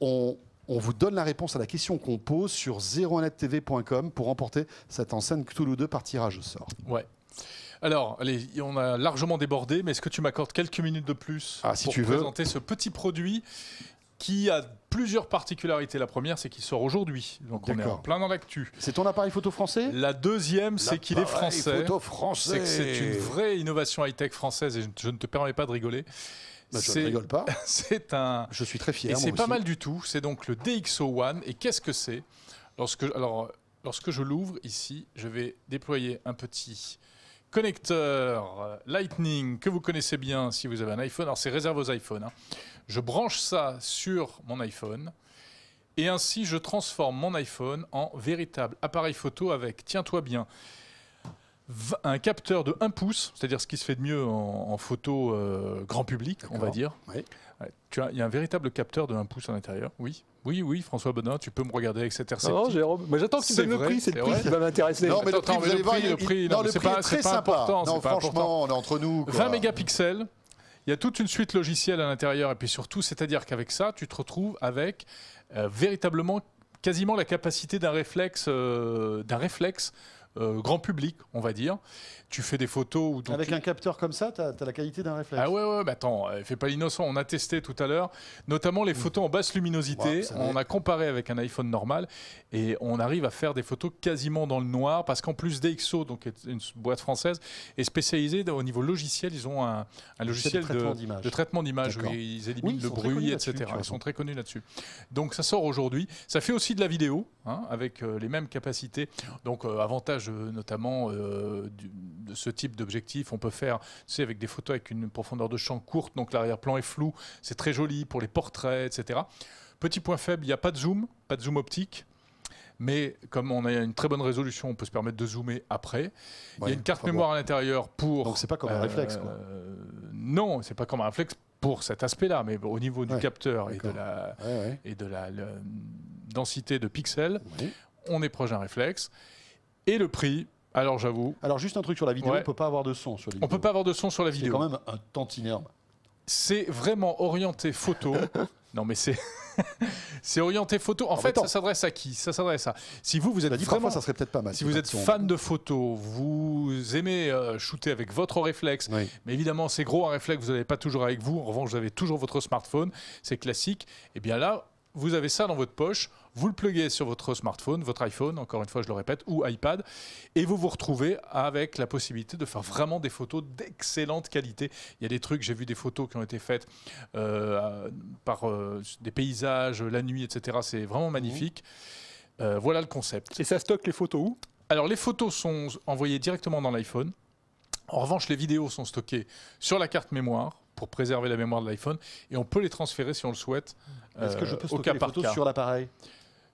On, on vous donne la réponse à la question qu'on pose sur 01nettv.com pour remporter cette enceinte Cthulhu 2 par tirage au sort. Ouais. Alors, allez, on a largement débordé, mais est-ce que tu m'accordes quelques minutes de plus Ah, si pour tu veux. présenter ce petit produit qui a plusieurs particularités? La première, c'est qu'il sort aujourd'hui, donc on est en plein dans l'actu. C'est ton appareil photo français? La deuxième, c'est qu'il est français. photo C'est français. que c'est une vraie innovation high-tech française et je, ne te permets pas de rigoler. Bah, je ne rigole pas. C'est un, Je suis très fier. et c'est pas mal du tout. C'est donc le DxO One. Et qu'est-ce que c'est? Lorsque, alors, lorsque je l'ouvre ici, je vais déployer un petit connecteur Lightning que vous connaissez bien si vous avez un iPhone. Alors, c'est réservé aux iPhones. hein. Je branche ça sur mon iPhone. Et ainsi, je transforme mon iPhone en véritable appareil photo avec, tiens-toi bien, un capteur de 1 pouce, c'est-à-dire ce qui se fait de mieux en, en photo euh, grand public, on va dire. Oui. Ouais, tu as, il y a un véritable capteur de 1 pouce à l'intérieur. Oui, oui, oui, François Bonin, tu peux me regarder avec cette RC. Non, Jérôme, mais j'attends que tu C'est donnes le prix, c'est le prix vrai. qui va m'intéresser. Non, mais le Attends, prix, le prix, il- le prix, il- non, non, mais le c'est prix pas- très sympa. important, Non, franchement, on est entre nous. quoi. 20 mégapixels. Il y a toute une suite logicielle à l'intérieur et puis surtout, c'est-à-dire qu'avec ça, tu te retrouves avec euh, véritablement quasiment la capacité d'un réflexe, euh, d'un réflexe euh, grand public, on va dire. Tu fais des photos où Avec tu- un capteur comme ça, tu as, la qualité d'un réflexe. ah ouais, ouais, mais attends, fais pas l'innocent. On a testé tout à l'heure, notamment les photos en basse luminosité. On a comparé avec un iPhone normal et on arrive à faire des photos quasiment dans le noir parce qu'en plus DxO, donc une boîte française, est spécialisée au niveau logiciel. Ils ont un, un logiciel de, traitement d'image où ils Oui, éliminent ils le bruit, etc. Ils sont très connus là-dessus. Donc ça sort aujourd'hui. Ça fait aussi de la vidéo hein, avec euh, les mêmes capacités. Donc euh, avantage euh, notamment euh, du- de ce type d'objectif, on peut faire, tu sais, avec des photos avec une profondeur de champ courte, donc l'arrière-plan est flou, c'est très joli pour les portraits, etc. Petit point faible, il n'y a pas de zoom, pas de zoom optique. Mais comme on a une très bonne résolution, on peut se permettre de zoomer après. il y a une carte mémoire à l'intérieur pour. Donc c'est pas comme un réflexe, quoi. euh, non, c'est pas comme un réflexe pour cet aspect-là, mais au niveau du Ouais, capteur et de la, Ouais, ouais. et de la, la densité de pixels, Oui. on est proche d'un réflexe. Et le prix, alors j'avoue, Alors juste un truc sur la vidéo, Ouais. on peut pas avoir de son sur les on peut pas avoir de son sur la C'est vidéo. quand même un tantinet. C'est vraiment orienté photo. non mais c'est c'est orienté photo. En En fait, ça s'adresse à qui? Ça s'adresse à si vous vous êtes dit, vraiment ça serait peut-être pas mal. si vous êtes fan de photos, vous aimez euh, shooter avec votre réflexe, Oui. mais évidemment c'est gros un réflexe, vous n'avez pas toujours avec vous, en revanche vous avez toujours votre smartphone, c'est classique, et bien là vous avez ça dans votre poche, vous le pluguez sur votre smartphone, votre iPhone, encore une fois je le répète, ou iPad, et vous vous retrouvez avec la possibilité de faire vraiment des photos d'excellente qualité. Il y a des trucs, j'ai vu des photos qui ont été faites euh, par euh, des paysages, la nuit, etc. C'est vraiment magnifique. Euh, voilà le concept. Et ça stocke les photos où? Alors les photos sont envoyées directement dans l'iPhone. En revanche, les vidéos sont stockées sur la carte mémoire pour préserver la mémoire de l'iPhone et on peut les transférer si on le souhaite. Est-ce que euh, je peux au stocker les photos sur l'appareil?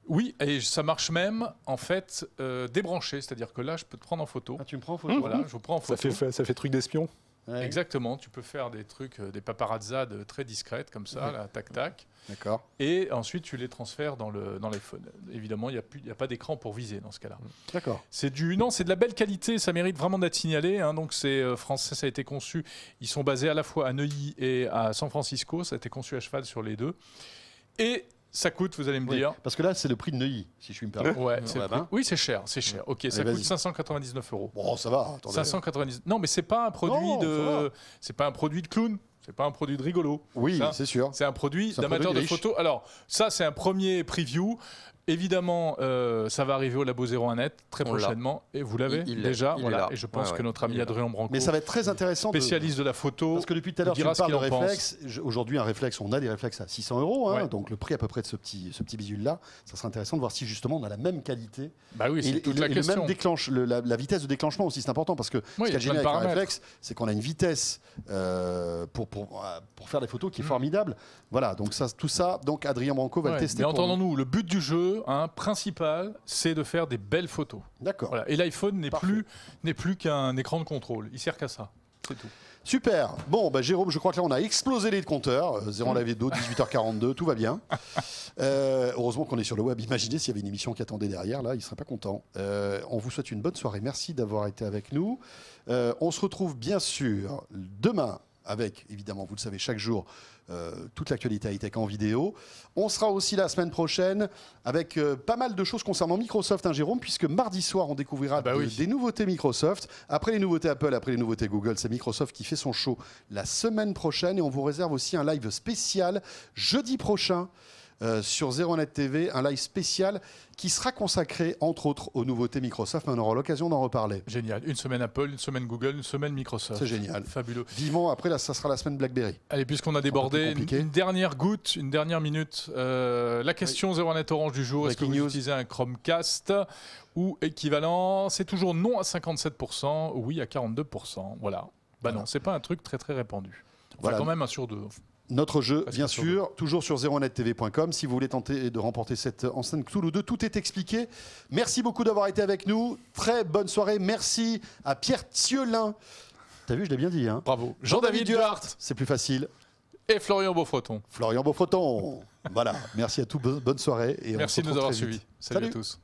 Oui, et ça marche même en fait euh, débranché, c'est-à-dire que là, je peux te prendre en photo. Ah, tu me prends en photo Voilà, je vous prends en ça photo. fait, ça fait truc d'espion. Ouais. Exactement, tu peux faire des trucs, euh, des paparazzades très discrètes comme ça, là, tac tac, D'accord. et ensuite tu les transfères dans le dans l'iPhone. Évidemment, il n'y a, pas d'écran pour viser dans ce cas-là. D'accord. C'est du non, c'est de la belle qualité, ça mérite vraiment d'être signalé. hein. donc c'est euh, français, ça a été conçu. Ils sont basés à la fois à Neuilly et à San Francisco. Ça a été conçu à cheval sur les deux. Et ça coûte, vous allez me Oui, dire. Parce que là, c'est le prix de Neuilly, si je puis me permettre. Ouais, c'est Ouais, le prix. Oui, c'est cher, c'est cher. Ok, ça coûte vas-y. 599 euros. Bon, ça va. Attendez. 590. Non, mais c'est pas un produit Non, de, c'est pas un produit de clown. C'est pas un produit de rigolo. Oui, c'est sûr. C'est un produit d'amateur de riche. photos. Alors, ça, c'est un premier preview. Évidemment, euh, ça va arriver au Labo 01net très On l'a. prochainement. Et vous l'avez Il- il est- déjà. il voilà. Et je pense Ouais, que notre ami. Adrien Branco, Mais ça va être très intéressant. spécialiste de la photo, Parce que depuis tout à l'heure, tu parles de qu'il en réflexe. Je- Aujourd'hui, un réflexe, on a des réflexes à 600 euros. hein, Ouais. donc le prix à peu près de ce petit, ce petit bidule-là, ça serait intéressant de voir si justement on a la même qualité. bah oui, Et, c'est et toute le, la et le même déclenche, le- la, la vitesse de déclenchement aussi, c'est important parce que Oui, ce qui y a est génial plein de avec un réflexe, c'est qu'on a une vitesse euh, pour, pour, pour faire des photos qui est Mm. formidable. Voilà, donc ça, tout ça, donc Adrien Branco va le tester. mais entendons-nous, le but du jeu hein, principal, c'est de faire des belles photos. D'accord. Voilà. Et l'iPhone n'est plus, plus qu'un écran de contrôle. Il sert qu'à ça. C'est tout. Super. Bon, bah, Jérôme, je crois que là, on a explosé les compteurs. Euh, Mm. 0 la V2, 18h42, tout va bien. Euh, heureusement qu'on est sur le web. Imaginez s'il y avait une émission qui attendait derrière, là, il serait pas content. Euh, on vous souhaite une bonne soirée. Merci d'avoir été avec nous. Euh, on se retrouve bien sûr demain avec, évidemment, vous le savez, chaque jour, euh, toute l'actualité high-tech en vidéo. On sera aussi la semaine prochaine avec euh, pas mal de choses concernant Microsoft, hein, Jérôme, puisque mardi soir, on découvrira Ah bah de- oui. des nouveautés Microsoft. Après les nouveautés Apple, après les nouveautés Google, c'est Microsoft qui fait son show la semaine prochaine. Et on vous réserve aussi un live spécial jeudi prochain. Euh, sur 01net TV, un live spécial qui sera consacré entre autres aux nouveautés Microsoft, mais on aura l'occasion d'en reparler. Génial. Une semaine Apple, une semaine Google, une semaine Microsoft. C'est génial. Fabuleux. Vivement, après, là, ça sera la semaine BlackBerry. Allez, puisqu'on a débordé, une, dernière goutte, une dernière minute. Euh, la question 01net Orange du jour, est-ce que vous news. utilisez un Chromecast ou équivalent? C'est toujours non à 57%, oui à 42%. Voilà. Bah non, c'est pas un truc très très répandu. Enfin, Voilà. quand même un sur deux. Notre jeu, bien sur sûr, toujours sur 01nettv.com. Si vous voulez tenter de remporter cette enceinte Cthulhu 2, tout est expliqué. Merci beaucoup d'avoir été avec nous. Très bonne soirée. Merci à Pierre Thielin. T'as vu, je l'ai bien dit. Hein Bravo. Jean-David Duhart C'est plus facile. et Florian Beaufreton. Florian Beaufreton. voilà. Merci à tous. Bonne soirée. Et on Merci se de nous avoir suivis. Salut, Salut. à tous.